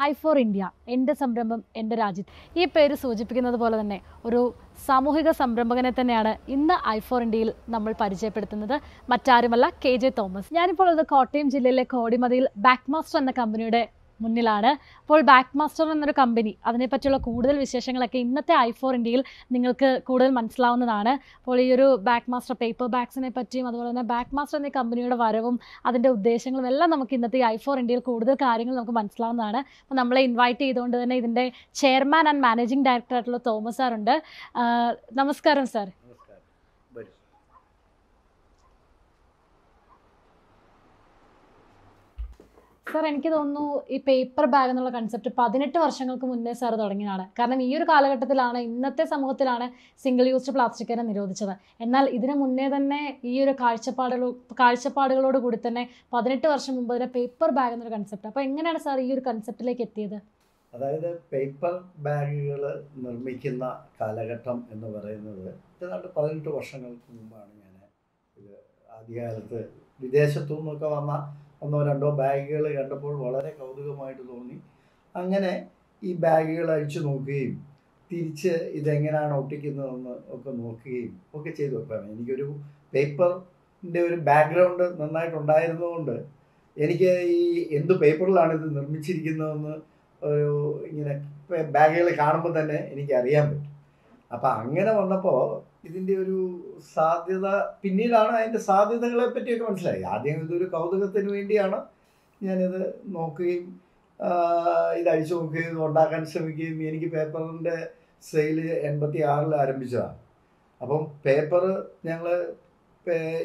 I for India എന്റെ സംരംഭം എന്റെ രാജ്യത്ത് ഈ പേര് സൂചിപ്പിക്കുന്നത് പോലെ തന്നെ ഒരു സാമൂഹിക സംരംഭകനെ തന്നെയാണ് ഇന്ന് ഐ ഫോർ ഇന്ത്യയിൽ നമ്മൾ പരിചയപ്പെടുത്തുന്നത്. മറ്റാരുമല്ല കെ ജെ തോമസ്. ഞാനിപ്പോൾ അത് കോട്ടയം ജില്ലയിലെ കോടിമതിയിൽ ബാക്ക്മാസ്റ്റർ എന്ന കമ്പനിയുടെ മുന്നിലാണ്. അപ്പോൾ ബാക്ക് മാസ്റ്റർ എന്നൊരു കമ്പനി അതിനെപ്പറ്റിയുള്ള കൂടുതൽ വിശേഷങ്ങളൊക്കെ ഇന്നത്തെ ഐ ഫോർ ഇന്ത്യയിൽ നിങ്ങൾക്ക് കൂടുതൽ മനസ്സിലാവുന്നതാണ്. അപ്പോൾ ഈ ഒരു ബാക്ക് മാസ്റ്റർ പേപ്പർ ബാഗ്സിനെ പറ്റിയും അതുപോലെ തന്നെ ബാക്ക് മാസ്റ്റർ എന്ന കമ്പനിയുടെ വരവും അതിന്റെ ഉദ്ദേശങ്ങളും എല്ലാം നമുക്ക് ഇന്നത്തെ ഐ ഫോർ ഇന്ത്യയിൽ കൂടുതൽ കാര്യങ്ങൾ നമുക്ക് മനസ്സിലാവുന്നതാണ്. അപ്പോൾ നമ്മളെ ഇൻവൈറ്റ് ചെയ്തുകൊണ്ട് തന്നെ ഇതിന്റെ ചെയർമാൻ ആൻഡ് മാനേജിംഗ് ഡയറക്ടർ ആയിട്ടുള്ള തോമസ് സാറുണ്ട്. നമസ്കാരം സാർ നമസ്കാരം വരൂ സാർ എനിക്ക് തോന്നുന്നു ഈ പേപ്പർ ബാഗ് എന്നുള്ള കൺസെപ്റ്റ് പതിനെട്ട് വർഷങ്ങൾക്ക് മുന്നേ സാർ തുടങ്ങിയതാണ്. കാരണം ഈ ഒരു കാലഘട്ടത്തിലാണ് ഇന്നത്തെ സമൂഹത്തിലാണ് സിംഗിൾ യൂസ്ഡ് പ്ലാസ്റ്റിക്കിനെ നിരോധിച്ചത്. എന്നാൽ ഇതിനു മുന്നേ തന്നെ ഈ ഒരു കാഴ്ചപ്പാടുകൾ കാഴ്ചപ്പാടുകളോട് കൂടി തന്നെ പതിനെട്ട് വർഷം മുമ്പ് തന്നെ പേപ്പർ ബാഗ് എന്നൊരു കൺസെപ്റ്റ് അപ്പോൾ എങ്ങനെയാണ് സാർ ഈ ഒരു കൺസെപ്റ്റിലേക്ക് എത്തിയത്? അതായത് പേപ്പർ ബാഗുകൾ നിർമ്മിക്കുന്ന കാലഘട്ടം എന്ന് പറയുന്നത് ഏതാണ്ട് പതിനെട്ട് വർഷങ്ങൾക്ക് മുമ്പാണ് ഞാൻ ഇത് ആദ്യകാലത്ത് വിദേശത്തു നിന്നൊക്കെ വന്ന ഒന്നോ രണ്ടോ ബാഗുകൾ കണ്ടപ്പോൾ വളരെ കൗതുകമായിട്ട് തോന്നി. അങ്ങനെ ഈ ബാഗുകൾ അഴിച്ചു നോക്കുകയും തിരിച്ച് ഇതെങ്ങനെയാണ് ഒട്ടിക്കുന്നതെന്ന് ഒക്കെ നോക്കുകയും ഒക്കെ ചെയ്തു അപ്പം എനിക്കൊരു പേപ്പറിന്റെ ഒരു ബാക്ക്ഗ്രൗണ്ട് നന്നായിട്ടുണ്ടായിരുന്നതുകൊണ്ട് എനിക്ക് ഈ എന്ത് പേപ്പറിലാണ് ഇത് നിർമ്മിച്ചിരിക്കുന്നതെന്ന് ഒരു ഇങ്ങനെ ബാഗുകൾ കാണുമ്പോൾ തന്നെ എനിക്ക് അറിയാൻ പറ്റും. അപ്പം അങ്ങനെ വന്നപ്പോൾ ഇതിന്റെ ഒരു സാധ്യത പിന്നീടാണ് അതിന്റെ സാധ്യതകളെ പറ്റിയൊക്കെ മനസ്സിലായി. ആദ്യം ഇതൊരു കൗതുകത്തിന് വേണ്ടിയാണ് ഞാനിത് നോക്കുകയും ഇത് അഴിച്ചു നോക്കുകയും ഉണ്ടാക്കാൻ ശ്രമിക്കുകയും എനിക്ക് പേപ്പറിന്റെ സെയിൽ എൺപത്തി ആറിൽ ആരംഭിച്ചതാണ്. അപ്പം പേപ്പർ ഞങ്ങൾ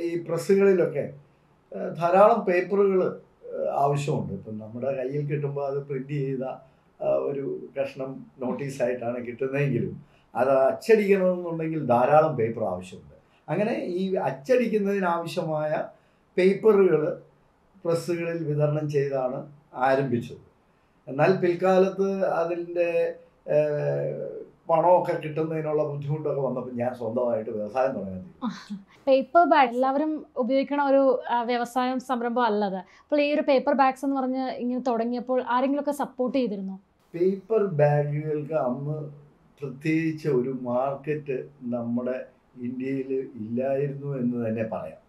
ഈ പ്രസ്സുകളിലൊക്കെ ധാരാളം പേപ്പറുകൾ ആവശ്യമുണ്ട്. ഇപ്പം നമ്മുടെ കയ്യിൽ കിട്ടുമ്പോൾ അത് പ്രിന്റ് ചെയ്ത ഒരു കഷ്ണം നോട്ടീസായിട്ടാണ് കിട്ടുന്നതെങ്കിലും അത് അച്ചടിക്കണമെന്നുണ്ടെങ്കിൽ ധാരാളം പേപ്പർ ആവശ്യമുണ്ട്. അങ്ങനെ ഈ അച്ചടിക്കുന്നതിനാവശ്യമായ പേപ്പറുകൾ പ്രസ്സുകളിൽ വിതരണം ചെയ്താണ് ആരംഭിച്ചത്. എന്നാൽ പിൽക്കാലത്ത് അതിന്റെ പണമൊക്കെ കിട്ടുന്നതിനുള്ള ബുദ്ധിമുട്ടൊക്കെ വന്നപ്പോൾ ഞാൻ സ്വന്തമായിട്ട് വ്യവസായം തുടങ്ങാൻ പേപ്പർ ബാഗ് എല്ലാവരും ഉപയോഗിക്കണ ഒരു വ്യവസായം സംരംഭം അല്ലത്. അപ്പോൾ ഈ ഒരു പേപ്പർ ബാഗ്സ് എന്ന് പറഞ്ഞ് ഇങ്ങനെ തുടങ്ങിയപ്പോൾ ആരെങ്കിലുമൊക്കെ സപ്പോർട്ട് ചെയ്തിരുന്നു? പേപ്പർ ബാഗുകൾക്ക് അന്ന് പ്രത്യേകിച്ച് ഒരു മാർക്കറ്റ് നമ്മുടെ ഇന്ത്യയിൽ ഇല്ലായിരുന്നു എന്ന് തന്നെ പറയാം.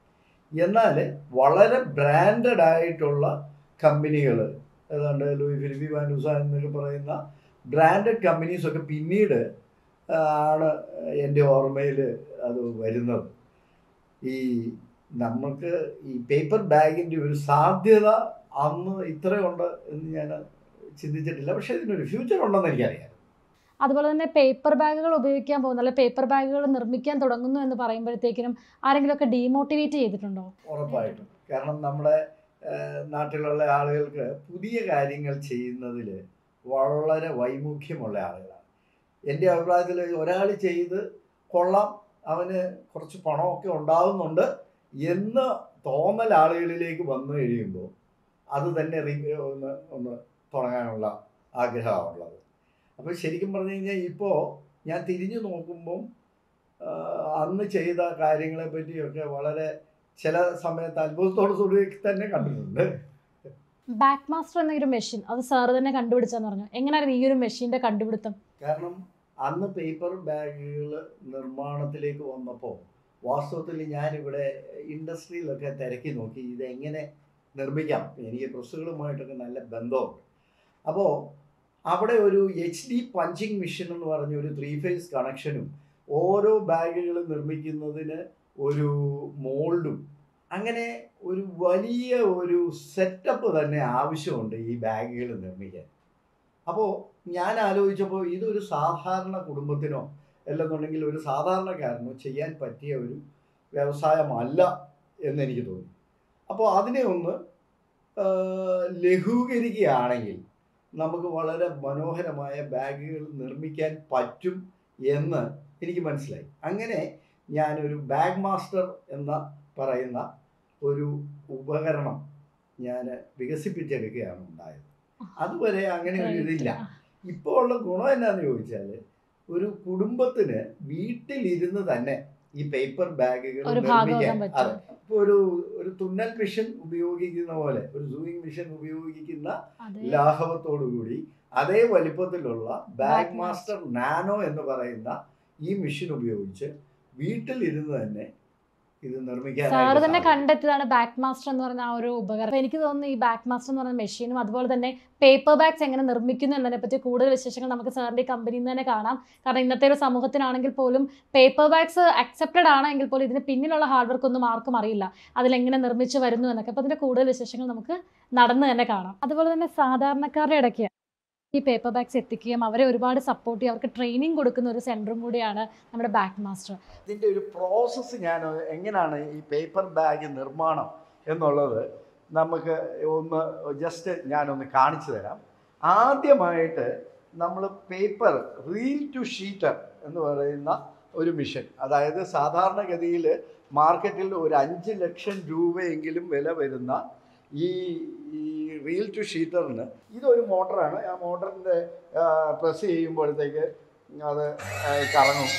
എന്നാൽ വളരെ ബ്രാൻഡഡ് ആയിട്ടുള്ള കമ്പനികൾ ഏതാണ്ട് ലൂയി ഫിലിപ്പി വാൻഡൂസ എന്നൊക്കെ പറയുന്ന ബ്രാൻഡഡ് കമ്പനീസൊക്കെ പിന്നീട് ആണ് എന്റെ ഓർമ്മയിൽ അത് വരുന്നത്. ഈ നമുക്ക് ഈ പേപ്പർ ബാഗിന്റെ ഒരു സാധ്യത അന്ന് ഇത്രയുണ്ട് എന്ന് ഞാൻ ചിന്തിച്ചിട്ടില്ല. പക്ഷേ ഇതിനൊരു ഫ്യൂച്ചർ ഉണ്ടെന്ന് എനിക്കറിയാം. അതുപോലെ തന്നെ പേപ്പർ ബാഗുകൾ ഉപയോഗിക്കാൻ പോകുന്നു അല്ലെ പേപ്പർ ബാഗുകൾ നിർമ്മിക്കാൻ തുടങ്ങുന്നു എന്ന് പറയുമ്പോഴത്തേക്കിനും ആരെങ്കിലുമൊക്കെ ഡീമോട്ടിവേറ്റ് ചെയ്തിട്ടുണ്ടോ? ഉറപ്പായിട്ടും. കാരണം നമ്മുടെ നാട്ടിലുള്ള ആളുകൾക്ക് പുതിയ കാര്യങ്ങൾ ചെയ്യുന്നതിൽ വളരെ വൈമുഖ്യമുള്ള ആളുകളാണ്. എന്റെ അഭിപ്രായത്തിൽ ഒരാൾ ചെയ്ത് കൊള്ളാം അവന് കുറച്ച് പണമൊക്കെ ഉണ്ടാകുന്നുണ്ട് എന്ന് തോന്നൽ ആളുകളിലേക്ക് വന്നു കഴിയുമ്പോൾ അത് തന്നെ ഒന്ന് ഒന്ന് തുടങ്ങാനുള്ള ആഗ്രഹമാണുള്ളത്. അപ്പോൾ ശരിക്കും പറഞ്ഞു കഴിഞ്ഞാൽ ഇപ്പോൾ ഞാൻ തിരിഞ്ഞു നോക്കുമ്പം അന്ന് ചെയ്ത കാര്യങ്ങളെ പറ്റിയൊക്കെ വളരെ ചില സമയത്ത് അത്ഭുതത്തോടു കൂടി തന്നെ കണ്ടിട്ടുണ്ട്. ബാക്ക് മാസ്റ്റർ എന്ന ഒരു മെഷീൻ അത് സാറ് തന്നെ കണ്ടുപിടിച്ചെന്ന് പറഞ്ഞു. എങ്ങനെയായിരുന്നു ഈ ഒരു മെഷീന്റെ കണ്ടുപിടുത്തം? കാരണം അന്ന് പേപ്പർ ബാഗുകൾ നിർമ്മാണത്തിലേക്ക് വന്നപ്പോൾ വാസ്തവത്തിൽ ഞാനിവിടെ ഇൻഡസ്ട്രിയിലൊക്കെ തിരക്കി നോക്കി ഇതെങ്ങനെ നിർമ്മിക്കാം? എനിക്ക് പ്രസ്സുകളുമായിട്ടൊക്കെ നല്ല ബന്ധമുണ്ട്. അപ്പോൾ അവിടെ ഒരു എച്ച് ഡി പഞ്ചിങ് മെഷീൻ എന്ന് പറഞ്ഞ ഒരു ത്രീ ഫേസ് കണക്ഷനും ഓരോ ബാഗുകളും നിർമ്മിക്കുന്നതിന് ഒരു മോൾഡും. അങ്ങനെ ഒരു വലിയ ഒരു സെറ്റപ്പ് തന്നെ ആവശ്യമുണ്ട് ഈ ബാഗുകൾ നിർമ്മിക്കാൻ. അപ്പോൾ ഞാൻ ആലോചിച്ചപ്പോൾ ഇതൊരു സാധാരണ കുടുംബത്തിനോ അല്ലെന്നുണ്ടെങ്കിൽ ഒരു സാധാരണക്കാരനോ ചെയ്യാൻ പറ്റിയ ഒരു വ്യവസായമല്ല എന്നെനിക്ക് തോന്നി. അപ്പോൾ അതിനെ ഒന്ന് ലഘൂകരിക്കുകയാണെങ്കിൽ നമുക്ക് വളരെ മനോഹരമായ ബാഗുകൾ നിർമ്മിക്കാൻ പറ്റും എന്ന് എനിക്ക് മനസ്സിലായി. അങ്ങനെ ഞാനൊരു ബാഗ് മാസ്റ്റർ എന്ന പറയുന്ന ഒരു ഉപകരണം ഞാൻ വികസിപ്പിച്ചെടുക്കുകയാണ് ഉണ്ടായത്. അതുവരെ അങ്ങനെ ഒരു ഇതില്ല. ഇപ്പോൾ ഉള്ള ഗുണം എന്നാന്ന് ചോദിച്ചാൽ ഒരു കുടുംബത്തിന് വീട്ടിലിരുന്ന് തന്നെ ഈ പേപ്പർ ബാഗുകൾ നിർമ്മിക്കാൻ അതെ. ഇപ്പോൾ ഒരു ഒരു തുന്നൽ മിഷൻ ഉപയോഗിക്കുന്ന പോലെ ഒരു സൂയിങ് മിഷൻ ഉപയോഗിക്കുന്ന ലാഘവത്തോടുകൂടി കൂടി അതേ വലിപ്പത്തിലുള്ള ബാഗ് മാസ്റ്റർ നാനോ എന്ന് പറയുന്ന ഈ മെഷീൻ ഉപയോഗിച്ച് വീട്ടിൽ ഇരുന്ന് തന്നെ ഇത് സാറ് സാർ തന്നെ കണ്ടെത്തിയതാണ് ബാക്ക് മാസ്റ്റർ എന്ന് പറഞ്ഞ ആ ഒരു ഉപകരണം. എനിക്ക് തോന്നുന്നു ഈ ബാക്ക് മാസ്റ്റർ എന്ന് പറയുന്ന മെഷീനും അതുപോലെ തന്നെ പേപ്പർ ബാഗ്സ് എങ്ങനെ നിർമ്മിക്കുന്നു എന്നതിനെ പറ്റി കൂടുതൽ വിശേഷങ്ങൾ നമുക്ക് സാറിന്റെ കമ്പനിയിൽ നിന്ന് തന്നെ കാണാം. കാരണം ഇന്നത്തെ ഒരു സമൂഹത്തിനാണെങ്കിൽ പോലും പേപ്പർ ബാഗ്സ് അക്സെപ്റ്റഡ് ആണെങ്കിൽ പോലും ഇതിന് പിന്നിലുള്ള ഹാർഡ് വർക്ക് ഒന്നും ആർക്കും അറിയില്ല. അതിലെങ്ങനെ നിർമ്മിച്ചു വരുന്നു എന്നൊക്കെ. അപ്പോൾ അതിന്റെ കൂടുതൽ വിശേഷങ്ങൾ നമുക്ക് നടന്ന് തന്നെ കാണാം. അതുപോലെ തന്നെ സാധാരണക്കാരുടെ ഇടയ്ക്ക് ഈ പേപ്പർ ബാഗ്സ് എത്തിക്കുകയും അവരെ ഒരുപാട് സപ്പോർട്ട് ചെയ്യും. അവർക്ക് ട്രെയിനിങ് കൊടുക്കുന്ന ഒരു സെന്ററും കൂടിയാണ് നമ്മുടെ ബാക്ക് മാസ്റ്റർ ഇതിന്റെ ഒരു പ്രോസസ്സ് ഞാൻ എങ്ങനെയാണ് ഈ പേപ്പർ ബാഗ് നിർമ്മാണം എന്നുള്ളത് നമുക്ക് ഒന്ന് ജസ്റ്റ് ഞാനൊന്ന് കാണിച്ചു തരാം. ആദ്യമായിട്ട് നമ്മൾ പേപ്പർ റീൽ ടു ഷീറ്റർ എന്ന് പറയുന്ന ഒരു മിഷൻ അതായത് സാധാരണഗതിയിൽ മാർക്കറ്റിൽ ഒരു അഞ്ച് ലക്ഷം രൂപയെങ്കിലും വില വരുന്ന ഈ ഈ റീൽ ടു ഷീറ്ററിന് ഇതൊരു മോട്ടറാണ്. ആ മോട്ടറിന്റെ പ്രസ് ചെയ്യുമ്പോഴത്തേക്ക് അത് കറങ്ങും.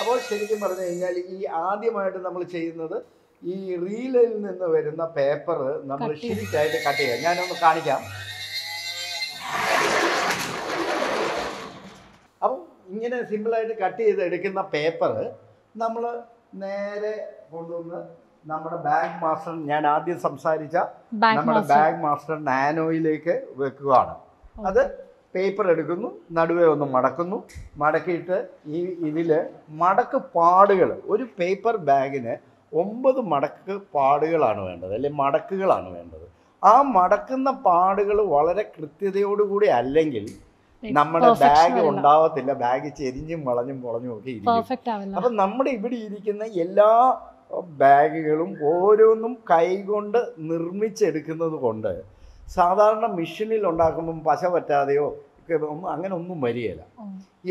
അപ്പോൾ ശരിക്കും പറഞ്ഞു കഴിഞ്ഞാൽ ഈ ആദ്യമായിട്ട് നമ്മൾ ചെയ്യുന്നത് ഈ റീലിൽ നിന്ന് വരുന്ന പേപ്പർ നമ്മൾ. ഷീറ്റായിട്ട് കട്ട് ചെയ്യാം. ഞാനൊന്ന് കാണിക്കാം. അപ്പം ഇങ്ങനെ സിമ്പിളായിട്ട് കട്ട് ചെയ്ത് എടുക്കുന്ന പേപ്പർ നമ്മൾ നേരെ കൊണ്ടുവന്ന് നമ്മുടെ ബാങ്ക് മാസ്റ്റർ ഞാൻ ആദ്യം സംസാരിച്ച നമ്മുടെ ബാങ്ക് ബാഗ് മാസ്റ്റർ നാനോയിലേക്ക് വെക്കുകയാണ്. അത് പേപ്പർ എടുക്കുന്നു നടുവേ ഒന്ന് മടക്കുന്നു. മടക്കിയിട്ട് ഈ ഇതിൽ മടക്ക് പാടുകൾ ഒരു പേപ്പർ ബാഗിന് ഒമ്പത് മടക്ക് പാടുകളാണ് വേണ്ടത് അല്ലെങ്കിൽ മടക്കുകളാണ് വേണ്ടത്. ആ മടക്കുന്ന പാടുകൾ വളരെ കൃത്യതയോടുകൂടി അല്ലെങ്കിൽ നമ്മുടെ ബാഗ്. ഉണ്ടാവത്തില്ല ബാഗ് ചെരിഞ്ഞും വളഞ്ഞും പൊളഞ്ഞും ഒക്കെ ഇരിക്കും. അപ്പം നമ്മുടെ ഇവിടെ ഇരിക്കുന്ന എല്ലാ ബാഗുകളും ഓരോന്നും കൈകൊണ്ട് നിർമ്മിച്ചെടുക്കുന്നത് കൊണ്ട് സാധാരണ മെഷീനിൽ ഉണ്ടാക്കുമ്പം പശ പറ്റാതെയോ അങ്ങനെ ഒന്നും വരികയില്ല.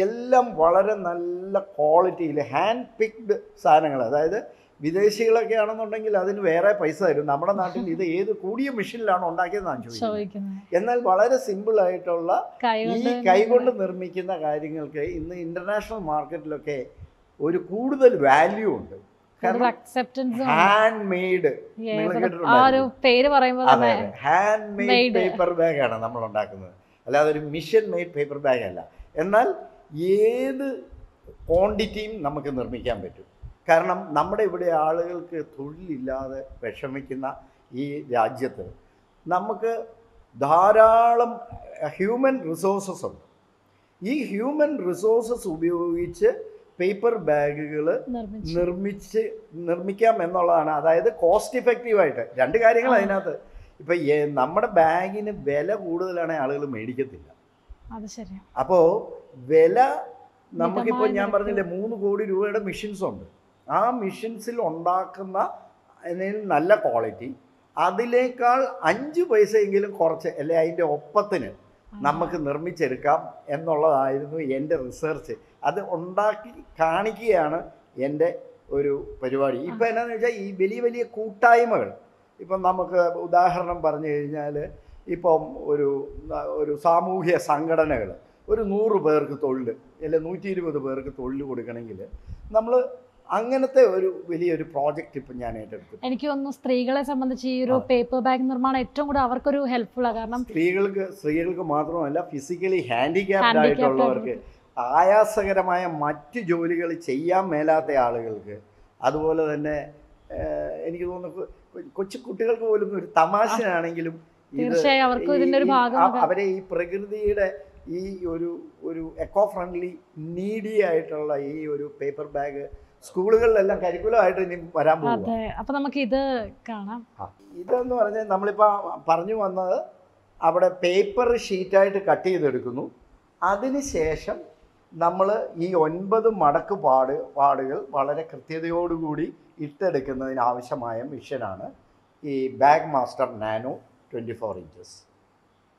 എല്ലാം വളരെ നല്ല ക്വാളിറ്റിയിൽ ഹാൻഡ് പിക്ഡ് സാധനങ്ങൾ. അതായത് വിദേശികളൊക്കെ ആണെന്നുണ്ടെങ്കിൽ അതിന് വേറെ പൈസ തരും. നമ്മുടെ നാട്ടിൽ ഇത് ഏത് കൂടിയ മെഷീനിലാണ് ഉണ്ടാക്കിയതെന്നാണ് ചോദിക്കുന്നത്. എന്നാൽ വളരെ സിമ്പിൾ ആയിട്ടുള്ള കൈ ഈ കൈകൊണ്ട് നിർമ്മിക്കുന്ന കാര്യങ്ങൾക്ക് ഇന്ന് ഇന്റർനാഷണൽ മാർക്കറ്റിലൊക്കെ ഒരു കൂടുതൽ വാല്യൂ ഉണ്ട്. Hand made hand made paper ബാഗാണ് നമ്മൾ ഉണ്ടാക്കുന്നത് അല്ലാതെ ഒരു മിഷൻ മെയ്ഡ് പേപ്പർ ബാഗ് അല്ല. എന്നാൽ ഏത് ക്വാണ്ടിറ്റിയും നമുക്ക് നിർമ്മിക്കാൻ പറ്റും. കാരണം നമ്മുടെ ഇവിടെ ആളുകൾക്ക് തൊഴിലില്ലാതെ വിഷമിക്കുന്ന ഈ രാജ്യത്ത് നമുക്ക് ധാരാളം ഹ്യൂമൻ റിസോഴ്സസ് ഉണ്ട്. ഈ ഹ്യൂമൻ റിസോഴ്സസ് ഉപയോഗിച്ച് പേപ്പർ ബാഗുകൾ നിർമ്മിച്ച്. നിർമ്മിക്കാം എന്നുള്ളതാണ്. അതായത് കോസ്റ്റ് ഇഫക്റ്റീവായിട്ട് രണ്ട് കാര്യങ്ങൾ അതിനകത്ത്. ഇപ്പം നമ്മുടെ ബാഗിന് വില കൂടുതലാണെങ്കിൽ ആളുകൾ മേടിക്കത്തില്ല. അപ്പോൾ വില നമുക്കിപ്പോൾ മിതമായ ഞാൻ പറഞ്ഞില്ലേ മൂന്ന് കോടി രൂപയുടെ മെഷീൻസ് ഉണ്ട്. ആ മെഷീൻസിൽ ഉണ്ടാക്കുന്ന നല്ല ക്വാളിറ്റി അതിലേക്കാൾ അഞ്ച് പൈസയെങ്കിലും കുറച്ച് അല്ലെ അതിന്റെ ഒപ്പത്തിന് നമുക്ക് നിർമ്മിച്ചെടുക്കാം എന്നുള്ളതായിരുന്നു എന്റെ റിസർച്ച് അത് ഉണ്ടാക്കി കാണിക്കുകയാണ് എന്റെ ഒരു പരിപാടി. ഇപ്പം എന്നാന്ന് വെച്ചാൽ ഈ വലിയ വലിയ കൂട്ടായ്മകൾ ഇപ്പം നമുക്ക് ഉദാഹരണം പറഞ്ഞു കഴിഞ്ഞാൽ ഇപ്പം ഒരു ഒരു സാമൂഹ്യ സംഘടനകൾ ഒരു നൂറ് പേർക്ക് തൊഴിൽ അല്ലെ നൂറ്റി ഇരുപത് പേർക്ക് തൊഴിൽ കൊടുക്കണമെങ്കിൽ നമ്മൾ അങ്ങനത്തെ ഒരു വലിയൊരു പ്രോജക്റ്റ് ഇപ്പം ഞാൻ ഏറ്റെടുത്തു. എനിക്ക് തോന്നുന്നു സ്ത്രീകളെ സംബന്ധിച്ച് ഈ ഒരു പേപ്പർ ബാഗ് നിർമ്മാണം ഏറ്റവും കൂടുതൽ അവർക്കൊരു ഹെൽപ്ഫുൾ ആണ് കാരണം സ്ത്രീകൾക്ക് സ്ത്രീകൾക്ക് മാത്രമല്ല ഫിസിക്കലി ഹാൻഡിക്യാപ്ഡ് ആയിട്ടുള്ളവർക്ക് ആയാസകരമായ മറ്റ് ജോലികൾ ചെയ്യാൻ മേലാത്ത ആളുകൾക്ക് അതുപോലെ തന്നെ എനിക്ക് തോന്നുന്നു കൊച്ചു കുട്ടികൾക്ക് പോലും ഒരു തമാശയാണെങ്കിലും അവരെ ഈ പ്രകൃതിയുടെ ഈ ഒരു ഒരു എക്കോ ഫ്രണ്ട്ലി നീഡി ആയിട്ടുള്ള ഈ ഒരു പേപ്പർ ബാഗ് സ്കൂളുകളിലെല്ലാം കരിക്കുലമായിട്ട് ഇനി വരാൻ പോകും അപ്പൊ നമുക്ക് ഇത് കാണാം. ഇതെന്ന് പറഞ്ഞാൽ നമ്മളിപ്പോൾ പറഞ്ഞു വന്നത് അവിടെ പേപ്പർ ഷീറ്റായിട്ട് കട്ട് ചെയ്തെടുക്കുന്നു. അതിനുശേഷം നമ്മൾ ഈ ഒൻപത് മടക്ക് പാട് പാടുകൾ വളരെ കൃത്യതയോടുകൂടി ഇട്ടെടുക്കുന്നതിന് ആവശ്യമായ മിഷനാണ് ഈ bag master nano twenty four inches.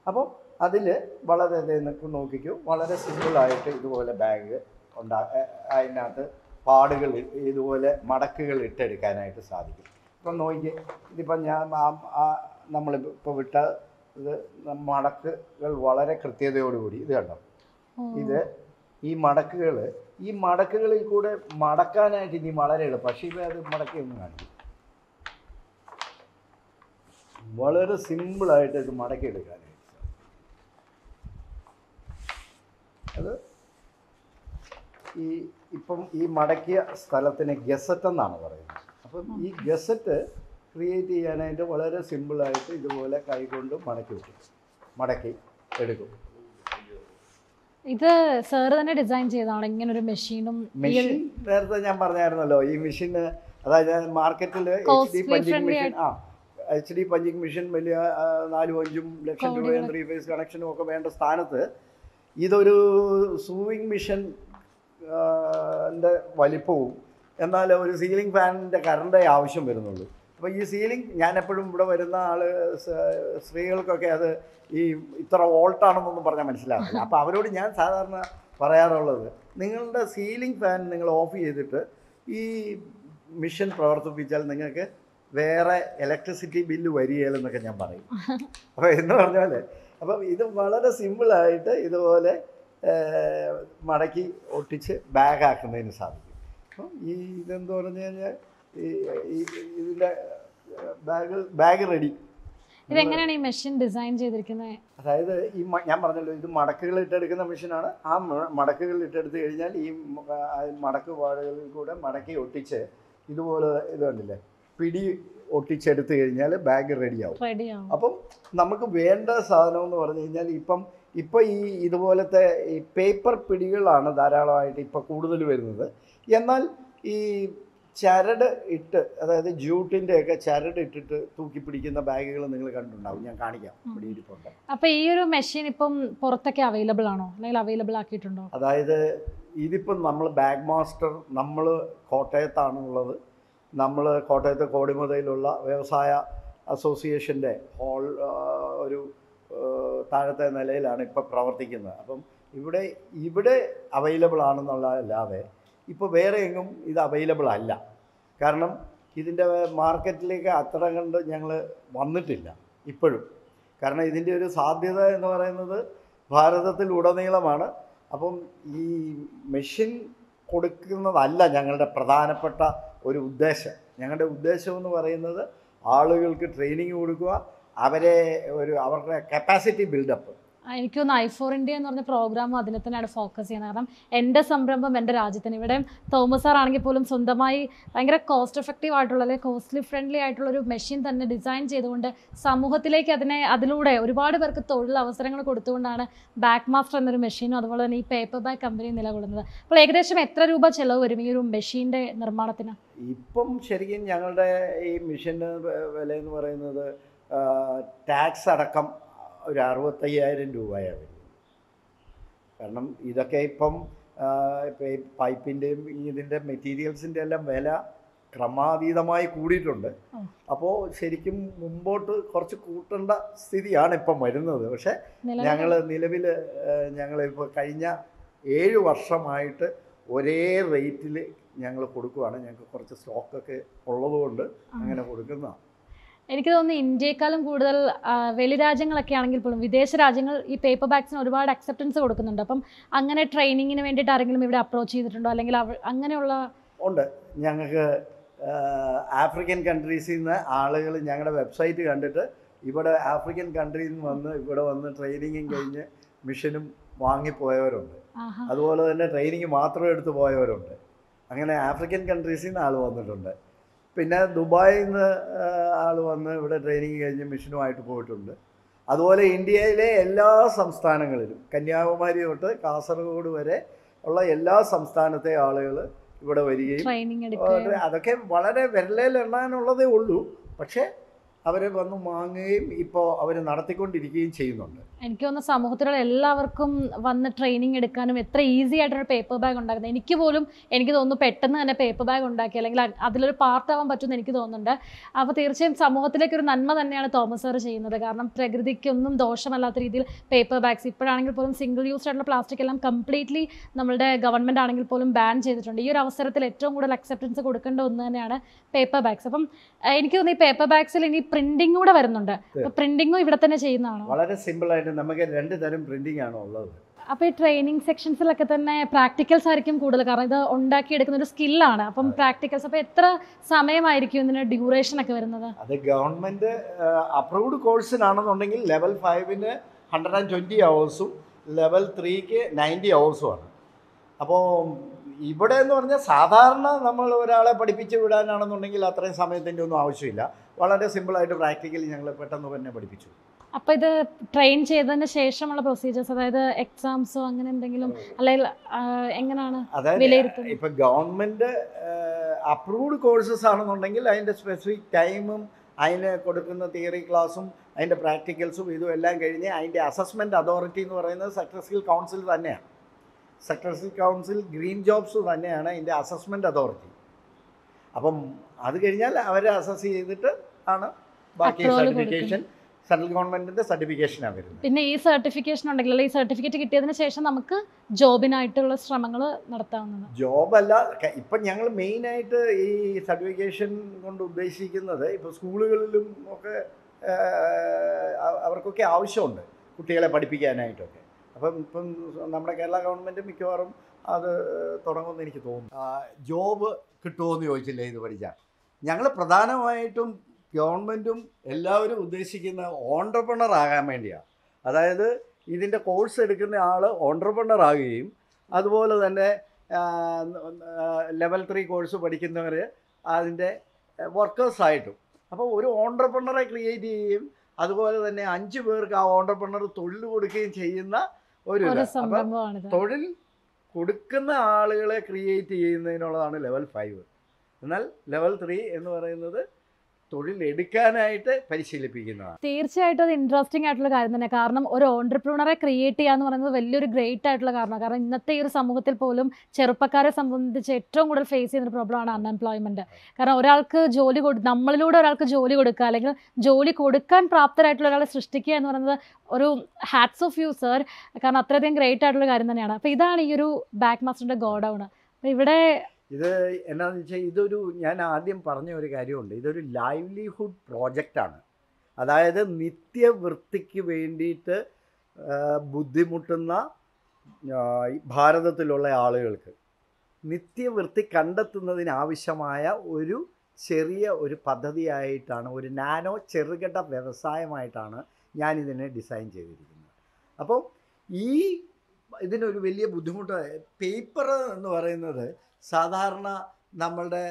അപ്പോൾ അതിൽ വളരെ നോക്കിക്കൂ വളരെ സിമ്പിളായിട്ട് ഇതുപോലെ ബാഗ് ഉണ്ടാ അതിനകത്ത് പാടുകൾ ഇതുപോലെ മടക്കുകൾ ഇട്ടെടുക്കാനായിട്ട് സാധിക്കും. ഇപ്പം നോക്കി ഇതിപ്പം ഞാൻ നമ്മൾ ഇപ്പോൾ വിട്ട ഇത് മടക്കുകൾ വളരെ കൃത്യതയോടുകൂടി. ഇത് കണ്ടോ? ഇത് ഈ മടക്കുകൾ ഈ മടക്കുകളിൽ കൂടെ മടക്കാനായിട്ട് ഇനി വളരെ എളുപ്പം പക്ഷേ ഇവ അത് മടക്കി ഒന്ന് കാണിക്കും വളരെ സിമ്പിളായിട്ട് ഇത് മടക്കി അത് ഈ ഇപ്പം ഈ മടക്കിയ സ്ഥലത്തിന് ഗസറ്റ് എന്നാണ് പറയുന്നത്. അപ്പം ഈ ഗസറ്റ് ക്രിയേറ്റ് ചെയ്യാനായിട്ട് വളരെ സിമ്പിളായിട്ട് ഇതുപോലെ കൈകൊണ്ട് മടക്കി വെക്കും. മടക്കി എടുക്കും. ഇത് സാറ് തന്നെ ഡിസൈൻ ചെയ്തതാണ് ഇങ്ങനെ ഒരു മെഷീനും മെഷീൻ നേരത്തെ ഞാൻ പറഞ്ഞായിരുന്നല്ലോ ഈ മെഷീൻ അതായത് മാർക്കറ്റിൽ എച്ച് ഡി പഞ്ചിങ് മെഷീൻ ആ എച്ച് ഡി പഞ്ചിങ് മെഷീൻ വലിയ നാലും അഞ്ചും ലക്ഷം രൂപയും ത്രീ ഫേസ് കണക്ഷനും ഒക്കെ വേണ്ട സ്ഥാനത്ത് ഇതൊരു സൂവിങ് മെഷീന്റെ ന്റെ വലിപ്പവും എന്നാൽ ഒരു സീലിംഗ് ഫാനിന്റെ കറണ്ടേ ആവശ്യം വരുന്നുള്ളൂ അപ്പോൾ ഈ സീലിംഗ് ഞാൻ എപ്പോഴും ഇവിടെ വരുന്ന ആൾ സ്ത്രീകൾക്കൊക്കെ അത് ഈ ഇത്ര വോൾട്ടാണെന്നൊന്നും പറഞ്ഞാൽ മനസ്സിലാവില്ല. അപ്പോൾ അവരോട് ഞാൻ സാധാരണ പറയാറുള്ളത് നിങ്ങളുടെ സീലിംഗ് ഫാൻ നിങ്ങൾ ഓഫ് ചെയ്തിട്ട് ഈ മിഷൻ പ്രവർത്തിപ്പിച്ചാൽ നിങ്ങൾക്ക് വേറെ ഇലക്ട്രിസിറ്റി ബില്ല് വരികയില്ലെന്നൊക്കെ ഞാൻ പറയും. അപ്പോൾ എന്ന് പറഞ്ഞാൽ അപ്പം ഇത് വളരെ സിമ്പിളായിട്ട് ഇതുപോലെ മടക്കി ഒട്ടിച്ച് ബാഗാക്കുന്നതിന് സാധിക്കും. അപ്പം ഈ ഇതെന്ന് പറഞ്ഞു കഴിഞ്ഞാൽ ഇതിന്റെ ബാഗ് ബാഗ് റെഡി. ഇതെങ്ങനെയാണ് ഈ മെഷീൻ ഡിസൈൻ ചെയ്തിരിക്കുന്നത് അതായത് ഈ ഞാൻ പറഞ്ഞല്ലോ ഇത് മടക്കുകൾ ഇട്ടെടുക്കുന്ന മെഷീനാണ്. ആ മടക്കുകൾ ഇട്ടെടുത്ത് കഴിഞ്ഞാൽ ഈ മടക്ക് പാടുകളിൽ കൂടെ മടക്കി ഒട്ടിച്ച് ഇതുപോലെ ഇത് കണ്ടില്ലേ പിടി ഒട്ടിച്ചെടുത്ത് കഴിഞ്ഞാൽ ബാഗ് റെഡിയാവും. റെഡി ആവും അപ്പം നമുക്ക് വേണ്ട സാധനം എന്ന് പറഞ്ഞു കഴിഞ്ഞാൽ ഇപ്പം ഇപ്പം ഈ ഇതുപോലത്തെ ഈ പേപ്പർ പിടികളാണ് ധാരാളമായിട്ട് ഇപ്പം കൂടുതൽ വരുന്നത്. എന്നാൽ ഈ ചരട് ഇട്ട് അതായത് ജ്യൂട്ടിന്റെ ഒക്കെ ചരട് ഇട്ടിട്ട് തൂക്കി പിടിക്കുന്ന ബാഗുകൾ നിങ്ങൾ കണ്ടിട്ടുണ്ടാവും. ഞാൻ കാണിക്കാം. ഇവിടെ ഇരിപ്പുണ്ട്. അപ്പൊ ഈ ഒരു മെഷീൻ ഇപ്പം പുറത്തൊക്കെ അവൈലബിൾ ആണോ? അല്ലെങ്കിൽ അവൈലബിൾ ആക്കിയിട്ടുണ്ടോ? അതായത് ഇതിപ്പം നമ്മൾ ബാഗ് മാസ്റ്റർ നമ്മൾ കോട്ടയത്താണ് ഉള്ളത്. നമ്മൾ കോട്ടയത്ത് കോടിമതയിലുള്ള വ്യവസായ അസോസിയേഷന്റെ ഹോൾ ഒരു താഴത്തെ നിലയിലാണ് ഇപ്പോൾ പ്രവർത്തിക്കുന്നത്. അപ്പം ഇവിടെ ഇവിടെ അവൈലബിൾ ആണെന്നുള്ളതല്ലാതെ ഇപ്പോൾ വേറെ എങ്ങും ഇത് അവൈലബിൾ അല്ല. കാരണം ഇതിന്റെ മാർക്കറ്റിലേക്ക് അത്ര കണ്ട് ഞങ്ങൾ വന്നിട്ടില്ല ഇപ്പോഴും. കാരണം ഇതിന്റെ ഒരു സാധ്യത എന്ന് പറയുന്നത് ഭാരതത്തിൽ ഉടനീളമാണ് അപ്പം ഈ മെഷീൻ കൊടുക്കുന്നതല്ല ഞങ്ങളുടെ പ്രധാനപ്പെട്ട ഒരു ഉദ്ദേശം. ഞങ്ങളുടെ ഉദ്ദേശം എന്ന് പറയുന്നത് ആളുകൾക്ക് ട്രെയിനിങ് കൊടുക്കുക അവരെ ഒരു അവരുടെ കപ്പാസിറ്റി ബിൽഡപ്പ് എനിക്ക് തോന്നുന്നു ഐ ഫോർ ഇന്ത്യ എന്ന് പറഞ്ഞ പ്രോഗ്രാം അതിനെ തന്നെയാണ് ഫോക്കസ് ചെയ്യുന്നത്. കാരണം എന്റെ സംരംഭം എന്റെ രാജ്യത്തിന് ഇവിടെ തോമസ് സാർ ആണെങ്കിൽ പോലും സ്വന്തമായി ഭയങ്കര കോസ്റ്റ് എഫക്റ്റീവ് ആയിട്ടുള്ള അല്ലെങ്കിൽ കോസ്റ്റ്ലി ഫ്രണ്ട്ലി ആയിട്ടുള്ള ഒരു മെഷീൻ തന്നെ ഡിസൈൻ ചെയ്തുകൊണ്ട് സമൂഹത്തിലേക്ക് അതിനെ അതിലൂടെ ഒരുപാട് പേർക്ക് തൊഴിൽ അവസരങ്ങൾ കൊടുത്തുകൊണ്ടാണ് ബാക്ക് മാസ്റ്റർ എന്നൊരു മെഷീനും അതുപോലെ തന്നെ ഈ പേപ്പർ ബാഗ് കമ്പനി നിലകൊള്ളുന്നത്. അപ്പോൾ ഏകദേശം എത്ര രൂപ ചിലവ് വരും ഈ ഒരു മെഷീന്റെ നിർമ്മാണത്തിന്? ഇപ്പം ശരിക്കും ഞങ്ങളുടെ ഈ മെഷീന്റെ വില എന്ന് പറയുന്നത് ടാക്സ് അടക്കം ഒരു അറുപത്തയ്യായിരം രൂപയാണ്. വരുന്നത് കാരണം ഇതൊക്കെ ഇപ്പം പൈപ്പിന്റെയും ഇതിന്റെ മെറ്റീരിയൽസിന്റെ എല്ലാം വില ക്രമാതീതമായി കൂടിയിട്ടുണ്ട്. അപ്പോൾ ശരിക്കും മുമ്പോട്ട് കുറച്ച് കൂട്ടേണ്ട സ്ഥിതിയാണ് ഇപ്പം വരുന്നത്. പക്ഷേ നിലവിൽ? ഞങ്ങൾ നിലവിൽ ഞങ്ങളിപ്പോൾ കഴിഞ്ഞ ഏഴ് വർഷമായിട്ട് ഒരേ റേറ്റിൽ ഞങ്ങൾ കൊടുക്കുവാണ്. ഞങ്ങൾക്ക് കുറച്ച് സ്റ്റോക്കൊക്കെ ഉള്ളതുകൊണ്ട് അങ്ങനെ കൊടുക്കുന്നതാണ്. എനിക്ക് തോന്നുന്നു ഇന്ത്യയെക്കാളും കൂടുതൽ വലിയ വെളി രാജ്യങ്ങളൊക്കെ ആണെങ്കിൽ പോലും വിദേശ രാജ്യങ്ങൾ ഈ പേപ്പർ ബാഗ്സിന് ഒരുപാട് അക്സെപ്റ്റൻസ് കൊടുക്കുന്നുണ്ട്. അപ്പം അങ്ങനെ ട്രെയിനിങ്ങിന് വേണ്ടിയിട്ട് ആരെങ്കിലും ഇവിടെ അപ്രോച്ച് ചെയ്തിട്ടുണ്ടോ? അല്ലെങ്കിൽ അങ്ങനെയുള്ള ഉണ്ട്. ഞങ്ങൾക്ക് ആഫ്രിക്കൻ കൺട്രീസിൽ നിന്ന് ആളുകൾ ഞങ്ങളുടെ വെബ്സൈറ്റ് കണ്ടിട്ട് ഇവിടെ ആഫ്രിക്കൻ കൺട്രിയിൽ നിന്ന് വന്ന് ഇവിടെ വന്ന് ട്രെയിനിങ്ങും കഴിഞ്ഞ് മിഷനും വാങ്ങിപ്പോയവരുണ്ട്. അതുപോലെ തന്നെ ട്രെയിനിങ് മാത്രം എടുത്ത് പോയവരുണ്ട്. അങ്ങനെ ആഫ്രിക്കൻ കൺട്രീസിൽ നിന്ന് ആൾ വന്നിട്ടുണ്ട്. പിന്നെ ദുബായിൽ നിന്ന് ആൾ വന്ന് ഇവിടെ ട്രെയിനിങ് കഴിഞ്ഞ് മിഷനുമായിട്ട് പോയിട്ടുണ്ട്. അതുപോലെ ഇന്ത്യയിലെ എല്ലാ സംസ്ഥാനങ്ങളിലും കന്യാകുമാരി തൊട്ട് കാസർഗോഡ് വരെ ഉള്ള എല്ലാ സംസ്ഥാനത്തെ ആളുകൾ ഇവിടെ വരികയും അതൊക്കെ വളരെ വിരലേലെണ്ണാനുള്ളതേ ഉള്ളൂ. പക്ഷേ അവർ വന്ന് വാങ്ങുകയും ഇപ്പോൾ അവർ നടത്തിക്കൊണ്ടിരിക്കുകയും ചെയ്യുന്നുണ്ട്. എനിക്ക് തോന്നുന്നു സമൂഹത്തിലുള്ള എല്ലാവർക്കും വന്ന് ട്രെയിനിങ് എടുക്കാനും എത്ര ഈസി ആയിട്ടൊരു പേപ്പർ ബാഗ് ഉണ്ടാക്കുന്നത്. എനിക്ക് പോലും എനിക്ക് തോന്നുന്നു പെട്ടെന്ന് തന്നെ പേപ്പർ ബാഗ് ഉണ്ടാക്കി അല്ലെങ്കിൽ അതിലൊരു പാർട്ടാവാൻ പറ്റുമെന്ന് എനിക്ക് തോന്നുന്നുണ്ട്. അപ്പോൾ തീർച്ചയായും സമൂഹത്തിലേക്ക് ഒരു നന്മ തന്നെയാണ് തോമസ് സാർ ചെയ്യുന്നത്. കാരണം പ്രകൃതിക്കൊന്നും ദോഷമല്ലാത്ത രീതിയിൽ പേപ്പർ ബാഗ്സ് ഇപ്പോഴാണെങ്കിൽ പോലും സിംഗിൾ യൂസ്ഡ് ആയിട്ടുള്ള പ്ലാസ്റ്റിക് എല്ലാം കംപ്ലീറ്റ്ലി നമ്മുടെ ഗവൺമെന്റ് ആണെങ്കിൽ പോലും ബാൻ ചെയ്തിട്ടുണ്ട്. ഈ ഒരു അവസരത്തിൽ ഏറ്റവും കൂടുതൽ അക്സെപ്റ്റൻസ് കൊടുക്കേണ്ട ഒന്ന് തന്നെയാണ് പേപ്പർ ബാഗ്സ് അപ്പം എനിക്ക് തോന്നുന്നു ഈ പേപ്പർ ബാഗ്സിൽ ഇനി പ്രിന്റിംഗ് കൂടെ വരുന്നുണ്ട്. പ്രിന്റിംഗും ഇവിടെ തന്നെ ചെയ്യുന്നതാണോ? വളരെ സിമ്പിൾ ആയിട്ട് നമുക്ക് രണ്ട് തരം പ്രിന്റിംഗ് ആണോ ഉള്ളത്. അപ്പോൾ ഈ ട്രെയിനിങ് സെക്ഷൻസിലൊക്കെ തന്നെ പ്രാക്ടിക്കൽസ് ആയിരിക്കും കൂടുതൽ. കാരണം ഇത് ഉണ്ടാക്കിയെടുക്കുന്ന ഒരു സ്കില്ലാണ് അപ്പം പ്രാക്ടിക്കൽസ് അപ്പോൾ എത്ര സമയമായിരിക്കും ഇതിന് ഡ്യൂറേഷൻ ഒക്കെ വരുന്നത്? അത് ഗവൺമെന്റ് അപ്രൂവ്ഡ് കോഴ്സിനാണെന്നുണ്ടെങ്കിൽ ലെവൽ ഫൈവിന് ഹൺഡ്രഡ് ആൻഡ് ട്വന്റി അവേഴ്സും ലെവൽ ത്രീക്ക് നയന്റി അവേഴ്സുമാണ് അപ്പോൾ ഇവിടെ എന്ന് പറഞ്ഞാൽ സാധാരണ നമ്മൾ ഒരാളെ പഠിപ്പിച്ച് വിടാനാണെന്നുണ്ടെങ്കിൽ അത്രയും സമയത്തിന്റെ ഒന്നും ആവശ്യമില്ല. വളരെ സിമ്പിളായിട്ട് പ്രാക്ടിക്കലി ഞങ്ങൾ പെട്ടെന്ന് തന്നെ പഠിപ്പിച്ചു. അപ്പൊ ഇത് ട്രെയിൻ ചെയ്തതിന് ശേഷമുള്ള പ്രൊസീജിയേഴ്സ് അതായത് എക്സാംസോ അങ്ങനെ എന്തെങ്കിലും അല്ലെങ്കിൽ എങ്ങനെയാണ് അതായത് ഇപ്പം ഗവൺമെന്റ് അപ്രൂവ്ഡ് കോഴ്സസ് ആണെന്നുണ്ടെങ്കിൽ അതിന്റെ സ്പെസിഫിക് ടൈമും അതിന് കൊടുക്കുന്ന തിയറി ക്ലാസ്സും അതിന്റെ പ്രാക്ടിക്കൽസും ഇതും എല്ലാം കഴിഞ്ഞ് അതിന്റെ അസസ്മെന്റ് അതോറിറ്റി എന്ന് പറയുന്നത് സെക്ടർസിൽ കൗൺസിൽ തന്നെയാണ്. സെക്ടർസിൽ കൗൺസിൽ ഗ്രീൻ ജോബ്സ് തന്നെയാണ് അതിന്റെ അസസ്മെന്റ് അതോറിറ്റി അപ്പം അത് കഴിഞ്ഞാൽ അവരെ അസസ് ചെയ്തിട്ട് ആണ് ബാക്കി സർട്ടിഫിക്കേഷൻ സെൻട്രൽ ഗവൺമെന്റിന്റെ സർട്ടിഫിക്കേഷനാണ് വരുന്നത്. പിന്നെ ഈ സർട്ടിഫിക്കേഷൻ ഉണ്ടെങ്കിൽ ഈ സർട്ടിഫിക്കറ്റ് കിട്ടിയതിന് ശേഷം നമുക്ക് ജോബിനായിട്ടുള്ള ശ്രമങ്ങൾ നടത്താവുന്നതാണ് ജോബല്ല ഇപ്പം ഞങ്ങൾ മെയിനായിട്ട് ഈ സർട്ടിഫിക്കേഷൻ കൊണ്ട് ഉദ്ദേശിക്കുന്നത് ഇപ്പോൾ സ്കൂളുകളിലും ഒക്കെ അവർക്കൊക്കെ ആവശ്യമുണ്ട് കുട്ടികളെ പഠിപ്പിക്കാനായിട്ടൊക്കെ. അപ്പം ഇപ്പം നമ്മുടെ കേരള ഗവൺമെന്റ് മിക്കവാറും അത് തുടങ്ങുമെന്ന് എനിക്ക് തോന്നുന്നു. ജോബ് കിട്ടുമോ എന്ന് ചോദിച്ചില്ലേ ഇത് പഠിച്ചാൽ ഞങ്ങൾ പ്രധാനമായിട്ടും ഗവൺമെന്റും എല്ലാവരും ഉദ്ദേശിക്കുന്ന ഓണ്ടർപ്രണർ ആകാൻ വേണ്ടിയാണ് അതായത് ഇതിന്റെ കോഴ്സ് എടുക്കുന്ന ആൾ ഓണ്ടർപ്രണർ ആകുകയും അതുപോലെ തന്നെ ലെവൽ ത്രീ കോഴ്സ് പഠിക്കുന്നവർ അതിന്റെ വർക്കേഴ്സായിട്ടും അപ്പോൾ ഒരു ഓണ്ടർപ്രണറെ ക്രിയേറ്റ് ചെയ്യുകയും അതുപോലെ തന്നെ അഞ്ച് പേർക്ക് ആ ഓണ്ടർപ്രണർ തൊഴിൽ കൊടുക്കുകയും ചെയ്യുന്ന ഒരു. തൊഴിൽ കൊടുക്കുന്ന ആളുകളെ ക്രിയേറ്റ് ചെയ്യുന്നതിനുള്ളതാണ് ലെവൽ ഫൈവ് എന്നാൽ ലെവൽ ത്രീ എന്ന് പറയുന്നത് തൊഴിൽ എടുക്കാനായിട്ട് പരിശീലിപ്പിക്കുന്നതാണ്. തീർച്ചയായിട്ടും അത് ഇൻട്രസ്റ്റിംഗ് ആയിട്ടുള്ള കാര്യം തന്നെ. കാരണം ഒരു ഓണ്ടർപ്രണറെ ക്രിയേറ്റ് ചെയ്യുക എന്ന് പറയുന്നത് വലിയൊരു ഗ്രേറ്റ് ആയിട്ടുള്ള കാരണം കാരണം ഇന്നത്തെ ഈ ഒരു സമൂഹത്തിൽ പോലും ചെറുപ്പക്കാരെ സംബന്ധിച്ച് ഏറ്റവും കൂടുതൽ ഫേസ് ചെയ്യുന്ന ഒരു പ്രോബ്ലമാണ് അൺഎംപ്ലോയ്മെന്റ് കാരണം ഒരാൾക്ക് ജോലി കൊടു നമ്മളിലൂടെ ഒരാൾക്ക് ജോലി കൊടുക്കുക അല്ലെങ്കിൽ ജോലി കൊടുക്കാൻ പ്രാപ്തരായിട്ടുള്ള ഒരാളെ സൃഷ്ടിക്കുക എന്ന് പറയുന്നത് ഒരു ഹാറ്റ്സ് ഓഫ് യു സർ കാരണം അത്രയധികം ഗ്രേറ്റ് ആയിട്ടുള്ള കാര്യം തന്നെയാണ്. അപ്പോൾ ഇതാണ് ഈ ഒരു ബാക്ക് മാസ്റ്ററിന്റെ ഗോഡൗൺ അപ്പോൾ ഇവിടെ ഇത് എന്നാന്ന് വെച്ചാൽ ഇതൊരു ഞാൻ ആദ്യം പറഞ്ഞ ഒരു കാര്യമുണ്ട്. ഇതൊരു ലൈവ്ലിഹുഡ് പ്രോജക്റ്റാണ് അതായത് നിത്യവൃത്തിക്ക് വേണ്ടിയിട്ട് ബുദ്ധിമുട്ടുന്ന ഭാരതത്തിലുള്ള ആളുകൾക്ക് നിത്യവൃത്തി കണ്ടെത്തുന്നതിനാവശ്യമായ ഒരു ചെറിയ ഒരു പദ്ധതിയായിട്ടാണ് ഒരു നാനോ ചെറുകിട വ്യവസായമായിട്ടാണ് ഞാനിതിനെ ഡിസൈൻ ചെയ്തിരിക്കുന്നത്. അപ്പോൾ ഈ ഇതിനൊരു വലിയ ബുദ്ധിമുട്ട് പേപ്പർ എന്ന് പറയുന്നത് സാധാരണ നമ്മളുടെ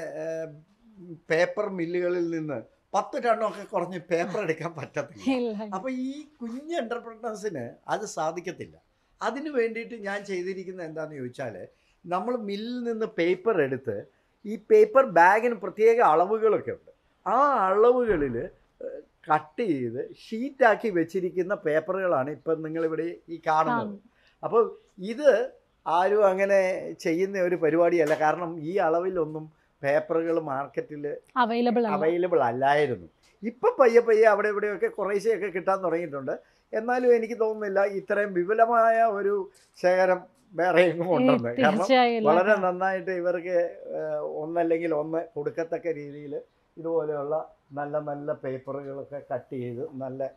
പേപ്പർ മില്ലുകളിൽ നിന്ന് പത്ത് ടണ്ണൊക്കെ കുറഞ്ഞ് പേപ്പർ എടുക്കാൻ പറ്റത്തില്ല. അപ്പോൾ ഈ കുഞ്ഞ് എന്റർപ്രണേഴ്സിന് അത് സാധിക്കത്തില്ല. അതിന് വേണ്ടിയിട്ട് ഞാൻ ചെയ്തിരിക്കുന്ന എന്താണെന്ന് ചോദിച്ചാൽ നമ്മൾ മില്ലിൽ നിന്ന് പേപ്പർ എടുത്ത് ഈ പേപ്പർ ബാഗിന് പ്രത്യേക അളവുകളൊക്കെ ഉണ്ട്. ആ അളവുകളിൽ കട്ട് ചെയ്ത് ഷീറ്റാക്കി വെച്ചിരിക്കുന്ന പേപ്പറുകളാണ് ഇപ്പം നിങ്ങളിവിടെ ഈ കാണുന്നത്. അപ്പോൾ ഇത് ആരും അങ്ങനെ ചെയ്യുന്ന ഒരു പരിപാടിയല്ല. കാരണം ഈ അളവിലൊന്നും പേപ്പറുകൾ മാർക്കറ്റിൽ അവൈലബിൾ അവൈലബിൾ അല്ലായിരുന്നു. ഇപ്പം പയ്യെ പയ്യെ അവിടെ ഇവിടെയൊക്കെ കുറേശ്ശെയൊക്കെ കിട്ടാൻ തുടങ്ങിയിട്ടുണ്ട്. എന്നാലും എനിക്ക് തോന്നുന്നില്ല ഇത്രയും വിപുലമായ ഒരു ശേഖരം വേറെ എങ്ങും ഉണ്ടെന്ന്. കാരണം വളരെ നന്നായിട്ട് ഇവർക്ക് ഒന്നല്ലെങ്കിൽ ഒന്ന് കൊടുക്കത്തക്ക രീതിയിൽ ഇതുപോലെയുള്ള നല്ല നല്ല പേപ്പറുകളൊക്കെ കട്ട് ചെയ്ത് നല്ല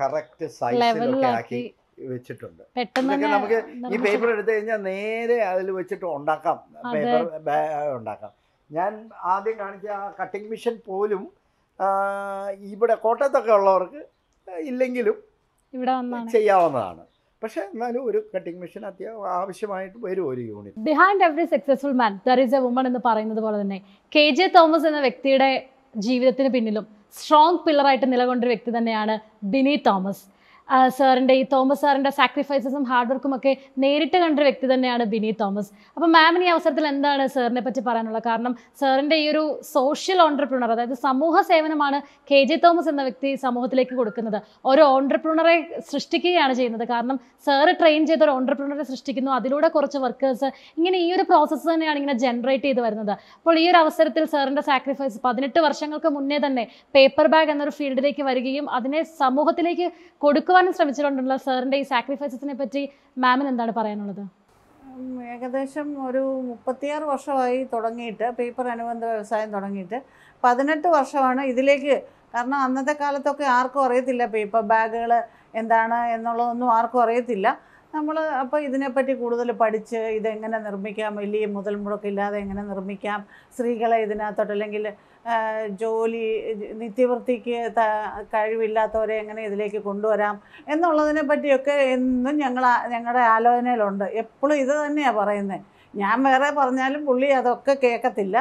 കറക്റ്റ് സൈസിലൊക്കെ ആക്കി വെച്ചിട്ടുണ്ട്. നമുക്ക് ഈ പേപ്പർ എടുത്തു കഴിഞ്ഞാൽ നേരെ അതിൽ വെച്ചിട്ട് ഉണ്ടാക്കാം. പേപ്പർ ഉണ്ടാക്കാം. ഞാൻ ആദ്യം കാണിച്ച ആ കട്ടിംഗ് മെഷീൻ പോലും ഇവിടെ കോട്ടയത്തൊക്കെ ഉള്ളവർക്ക് ഇല്ലെങ്കിലും ഇവിടെ ചെയ്യാവുന്നതാണ്. പക്ഷേ എന്നാലും ഒരു കട്ടിംഗ് മെഷീൻ അത്യാവശ്യം ആവശ്യമായിട്ട് വരും ഒരു unit behind every successful man there is a woman എന്ന് പറയുന്നത് പോലെ തന്നെ കെ ജെ തോമസ് എന്ന വ്യക്തിയുടെ ജീവിതത്തിന് പിന്നിലും സ്ട്രോങ് പില്ലറായിട്ട് നിലകൊണ്ടൊരു വ്യക്തി തന്നെയാണ് ബിനി തോമസ് സാറിന്റെ ഈ തോമസ് സാറിന്റെ സാക്രിഫൈസസും ഹാർഡ് വർക്കും ഒക്കെ നേരിട്ട് കണ്ട വ്യക്തി തന്നെയാണ് ബിനി തോമസ്. അപ്പോൾ മാമിന് ഈ അവസരത്തിൽ എന്താണ് സാറിനെ പറ്റി പറയാനുള്ളത്? കാരണം സാറിന്റെ ഈ ഒരു സോഷ്യൽ ഓണ്ടർപ്രണർ അതായത് സമൂഹ സേവനമാണ് കെ ജെ തോമസ് എന്ന വ്യക്തി സമൂഹത്തിലേക്ക് കൊടുക്കുന്നത്. ഒരു ഓണ്ടർപ്രണറെ സൃഷ്ടിക്കുകയാണ് ചെയ്യുന്നത്. കാരണം സാറ് ട്രെയിൻ ചെയ്ത ഒരു ഓണ്ടർപ്രണറെ സൃഷ്ടിക്കുന്നു. അതിലൂടെ കുറച്ച് വർക്കേഴ്സ് ഇങ്ങനെ ഈ ഒരു പ്രോസസ്സ് തന്നെയാണ് ഇങ്ങനെ ജനറേറ്റ് ചെയ്ത് വരുന്നത്. അപ്പോൾ ഈ ഒരു അവസരത്തിൽ സാറിന്റെ സാക്രിഫൈസ് പതിനെട്ട് വർഷങ്ങൾക്ക് മുന്നേ തന്നെ പേപ്പർ ബാഗ് എന്നൊരു ഫീൽഡിലേക്ക് വരികയും അതിനെ സമൂഹത്തിലേക്ക് കൊടുക്കുവാനും ശ്രമിച്ചിട്ടുണ്ടല്ലോ സാറിന്റെ ഈ സാക്രിഫൈസസിനെ പറ്റി മാമിന് എന്താണ് പറയാനുള്ളത്? ഏകദേശം ഒരു മുപ്പത്തിയാറ് വർഷമായി തുടങ്ങിയിട്ട് പേപ്പർ അനുബന്ധ വ്യവസായം തുടങ്ങിയിട്ട് പതിനെട്ട് വർഷമാണ് ഇതിലേക്ക് കാരണം അന്നത്തെ കാലത്തൊക്കെ ആർക്കും അറിയത്തില്ല പേപ്പർ ബാഗുകൾ എന്താണ് എന്നുള്ളതൊന്നും ആർക്കും അറിയത്തില്ല. നമ്മൾ അപ്പോൾ ഇതിനെപ്പറ്റി കൂടുതൽ പഠിച്ച് ഇതെങ്ങനെ നിർമ്മിക്കാം വലിയ മുതൽ മുടക്കില്ലാതെ എങ്ങനെ നിർമ്മിക്കാം സ്ത്രീകളെ ഇതിനകത്തോട്ട് അല്ലെങ്കിൽ ജോലി നിത്യവൃത്തിക്ക് കഴിവില്ലാത്തവരെ എങ്ങനെ ഇതിലേക്ക് കൊണ്ടുവരാം എന്നുള്ളതിനെ പറ്റിയൊക്കെ എന്നും ഞങ്ങൾ ഞങ്ങളുടെ ആലോചനയിലുണ്ട്. എപ്പോഴും ഇത് തന്നെയാണ് പറയുന്നത് ഞാൻ വേറെ പറഞ്ഞാലും പുള്ളി അതൊക്കെ കേൾക്കത്തില്ല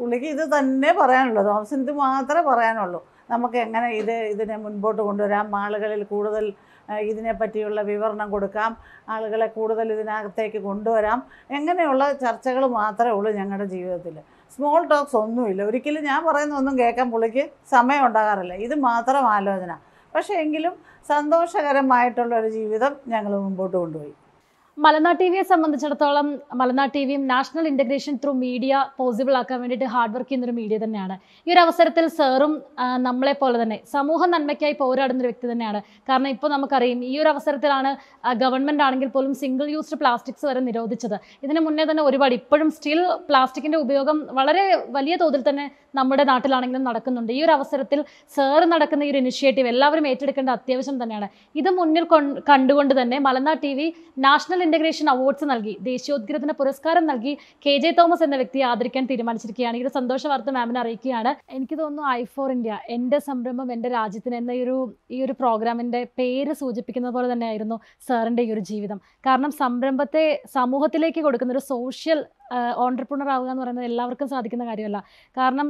പുള്ളിക്ക് ഇത് തന്നെ പറയാനുള്ളൂ. തോമസിന് ഇത് മാത്രമേ പറയാനുള്ളൂ. നമുക്ക് എങ്ങനെ ഇത് ഇതിനെ മുൻപോട്ട് കൊണ്ടുവരാം. ആളുകളിൽ കൂടുതൽ ഇതിനെപ്പറ്റിയുള്ള വിവരണം കൊടുക്കാം. ആളുകളെ കൂടുതൽ ഇതിനകത്തേക്ക് കൊണ്ടുവരാം. എങ്ങനെയുള്ള ചർച്ചകൾ മാത്രമേ ഉള്ളൂ ഞങ്ങളുടെ ജീവിതത്തിൽ സ്മോൾ ടോക്സ് ഒന്നുമില്ല. ഒരിക്കലും ഞാൻ പറയുന്ന ഒന്നും കേൾക്കാൻ പുള്ളിക്ക് സമയം ഉണ്ടാകാറില്ല. ഇത് മാത്രം ആലോചന. പക്ഷേ എങ്കിലും സന്തോഷകരമായിട്ടുള്ള ഒരു ജീവിതം ഞങ്ങൾ മുമ്പോട്ട് കൊണ്ടുപോയി. മലനാട് ടി വിയെ സംബന്ധിച്ചിടത്തോളം മലനാട് ടി വിയും national integration through media possible ആക്കാൻ വേണ്ടിയിട്ട് ഹാർഡ് വർക്ക് ചെയ്യുന്ന ഒരു മീഡിയ തന്നെയാണ്. ഈ ഒരു അവസരത്തിൽ സാറും നമ്മളെ പോലെ തന്നെ സമൂഹ നന്മയ്ക്കായി പോരാടുന്ന ഒരു വ്യക്തി തന്നെയാണ്. കാരണം ഇപ്പോൾ നമുക്കറിയാം ഈ ഒരു അവസരത്തിലാണ് ഗവൺമെന്റ് ആണെങ്കിൽ പോലും സിംഗിൾ യൂസ്ഡ് പ്ലാസ്റ്റിക്സ് വരെ നിരോധിച്ചത്. ഇതിന് മുന്നേ തന്നെ ഒരുപാട് ഇപ്പോഴും സ്റ്റിൽ പ്ലാസ്റ്റിക്കിന്റെ ഉപയോഗം വളരെ വലിയ തോതിൽ തന്നെ നമ്മുടെ നാട്ടിലാണെങ്കിലും നടക്കുന്നുണ്ട്. ഈ ഒരു അവസരത്തിൽ സാറ് നടക്കുന്ന ഈ ഒരു ഇനിഷ്യേറ്റീവ് എല്ലാവരും ഏറ്റെടുക്കേണ്ട അത്യാവശ്യം തന്നെയാണ്. ഇത് മുന്നിൽ കണ്ടുകൊണ്ട് തന്നെ Malanad T V national integration awards നൽകി ദേശീയോദ്ഗ്രഥന പുരസ്കാരം നൽകി കെ ജെ തോമസ് എന്ന വ്യക്തിയെ ആദരിക്കാൻ തീരുമാനിച്ചിരിക്കുകയാണ്. ഈ ഒരു സന്തോഷ വാർത്ത മാമിനെ അറിയിക്കുകയാണ്. എനിക്ക് തോന്നുന്നു ഐ ഫോർ ഇന്ത്യ എന്റെ സംരംഭം എന്റെ രാജ്യത്തിന് എന്ന ഈ ഒരു ഈ ഒരു പ്രോഗ്രാമിന്റെ പേര് സൂചിപ്പിക്കുന്നത് പോലെ തന്നെയായിരുന്നു സാറിന്റെ ഈ ഒരു ജീവിതം. കാരണം സംരംഭത്തെ സമൂഹത്തിലേക്ക് കൊടുക്കുന്ന ഒരു സോഷ്യൽ ഓണ്ടർപ്രണർ ആവുക എന്ന് പറയുന്നത് എല്ലാവർക്കും സാധിക്കുന്ന കാര്യമല്ല. കാരണം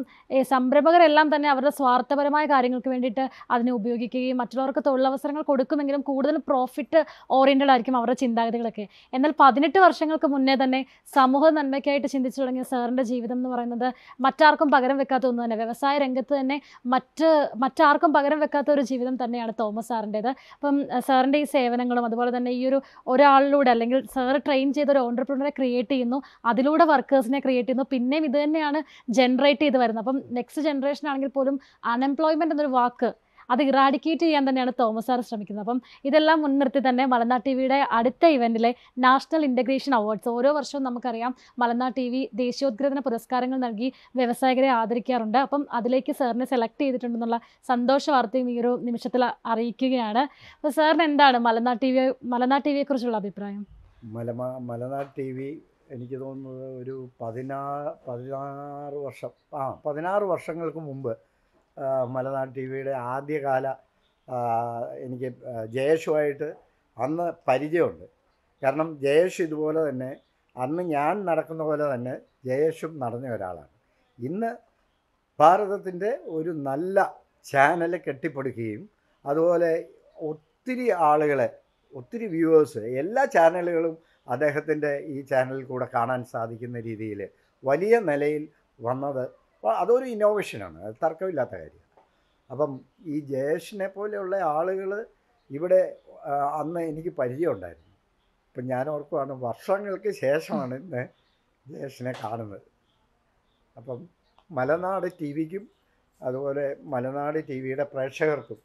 സംരംഭകരെല്ലാം തന്നെ അവരുടെ സ്വാർത്ഥപരമായ കാര്യങ്ങൾക്ക് വേണ്ടിയിട്ട് അതിനെ ഉപയോഗിക്കുകയും മറ്റുള്ളവർക്ക് തൊഴിലവസരങ്ങൾ കൊടുക്കുമെങ്കിലും കൂടുതൽ പ്രോഫിറ്റ് ഓറിയന്റഡ് ആയിരിക്കും അവരുടെ ചിന്താഗതികളൊക്കെ. എന്നാൽ പതിനെട്ട് വർഷങ്ങൾക്ക് മുന്നേ തന്നെ സമൂഹ നന്മയ്ക്കായിട്ട് ചിന്തിച്ചു തുടങ്ങിയ സാറിന്റെ ജീവിതം എന്ന് പറയുന്നത് മറ്റാർക്കും പകരം വെക്കാത്ത ഒന്ന് തന്നെ. വ്യവസായ രംഗത്ത് തന്നെ മറ്റ് മറ്റാർക്കും പകരം വെക്കാത്ത ഒരു ജീവിതം തന്നെയാണ് തോമസ് സാറിന്റേത്. അപ്പം സാറിന്റെ ഈ സേവനങ്ങളും അതുപോലെ തന്നെ ഈ ഒരു ഒരാളിലൂടെ അല്ലെങ്കിൽ സാർ ട്രെയിൻ ചെയ്ത ഒരു ഓണ്ടർപ്രണറെ ക്രിയേറ്റ് ചെയ്യുന്നു അതിലൂടെ വർക്കേഴ്സിനെ ക്രിയേറ്റ് ചെയ്യുന്നു. പിന്നെയും ഇത് തന്നെയാണ് ജനറേറ്റ് ചെയ്ത് വരുന്നത്. അപ്പം നെക്സ്റ്റ് ജനറേഷൻ ആണെങ്കിൽ പോലും അൺഎംപ്ലോയ്മെന്റ് എന്നൊരു വാക്ക് അത് ഇറാഡിക്കേറ്റ് ചെയ്യാൻ തന്നെയാണ് തോമസ് സാർ ശ്രമിക്കുന്നത്. അപ്പം ഇതെല്ലാം മുൻനിർത്തി തന്നെ മലനാട് ടി വിയുടെ അടുത്ത ഇവന്റിലെ നാഷണൽ ഇന്റഗ്രേഷൻ അവാർഡ്സ് ഓരോ വർഷവും നമുക്കറിയാം. മലനാട് ടി വി ദേശീയോദ്ഗ്രഥന പുരസ്കാരങ്ങൾ നൽകി വ്യവസായകരെ ആദരിക്കാറുണ്ട്. അപ്പം അതിലേക്ക് സാറിനെ സെലക്ട് ചെയ്തിട്ടുണ്ടെന്നുള്ള സന്തോഷ വാർത്തയും ഈ ഒരു നിമിഷത്തിൽ അറിയിക്കുകയാണ്. അപ്പോൾ സാറിന് എന്താണ് Malanad T V Malanad T വിയെക്കുറിച്ചുള്ള അഭിപ്രായം? മലനാട് ടി വി എനിക്ക് തോന്നുന്നത് ഒരു പതിനാ പതിനാറ് വർഷം ആ പതിനാറ് വർഷങ്ങൾക്ക് മുമ്പ് മലനാട് ടി വിയുടെ ആദ്യകാല എനിക്ക് ജയേഷുമായിട്ട് അന്ന് പരിചയമുണ്ട്. കാരണം ജയേഷ് ഇതുപോലെ തന്നെ അന്ന് ഞാൻ നടക്കുന്ന പോലെ തന്നെ ജയേഷും നടന്ന ഒരാളാണ്. ഇന്ന് ഭാരതത്തിന്റെ ഒരു നല്ല ചാനൽ കെട്ടിപ്പടുക്കുകയും അതുപോലെ ഒത്തിരി ആളുകളെ ഒത്തിരി വ്യൂവേഴ്സ് എല്ലാ ചാനലുകളും അദ്ദേഹത്തിന്റെ ഈ ചാനലിൽ കൂടെ കാണാൻ സാധിക്കുന്ന രീതിയിൽ വലിയ നിലയിൽ വന്നത് അതൊരു ഇന്നോവേഷനാണ് തർക്കമില്ലാത്ത കാര്യം. അപ്പം ഈ ജയേഷിനെ പോലെയുള്ള ആളുകൾ ഇവിടെ അന്ന് എനിക്ക് പരിചയമുണ്ടായിരുന്നു അപ്പം ഞാൻ ഓർക്കുവാണ് വർഷങ്ങൾക്ക് ശേഷമാണ് ഇന്ന് ജയേഷിനെ കാണുന്നത്. അപ്പം മലനാട് ടി വിക്കും അതുപോലെ മലനാട് ടി വിയുടെ പ്രേക്ഷകർക്കും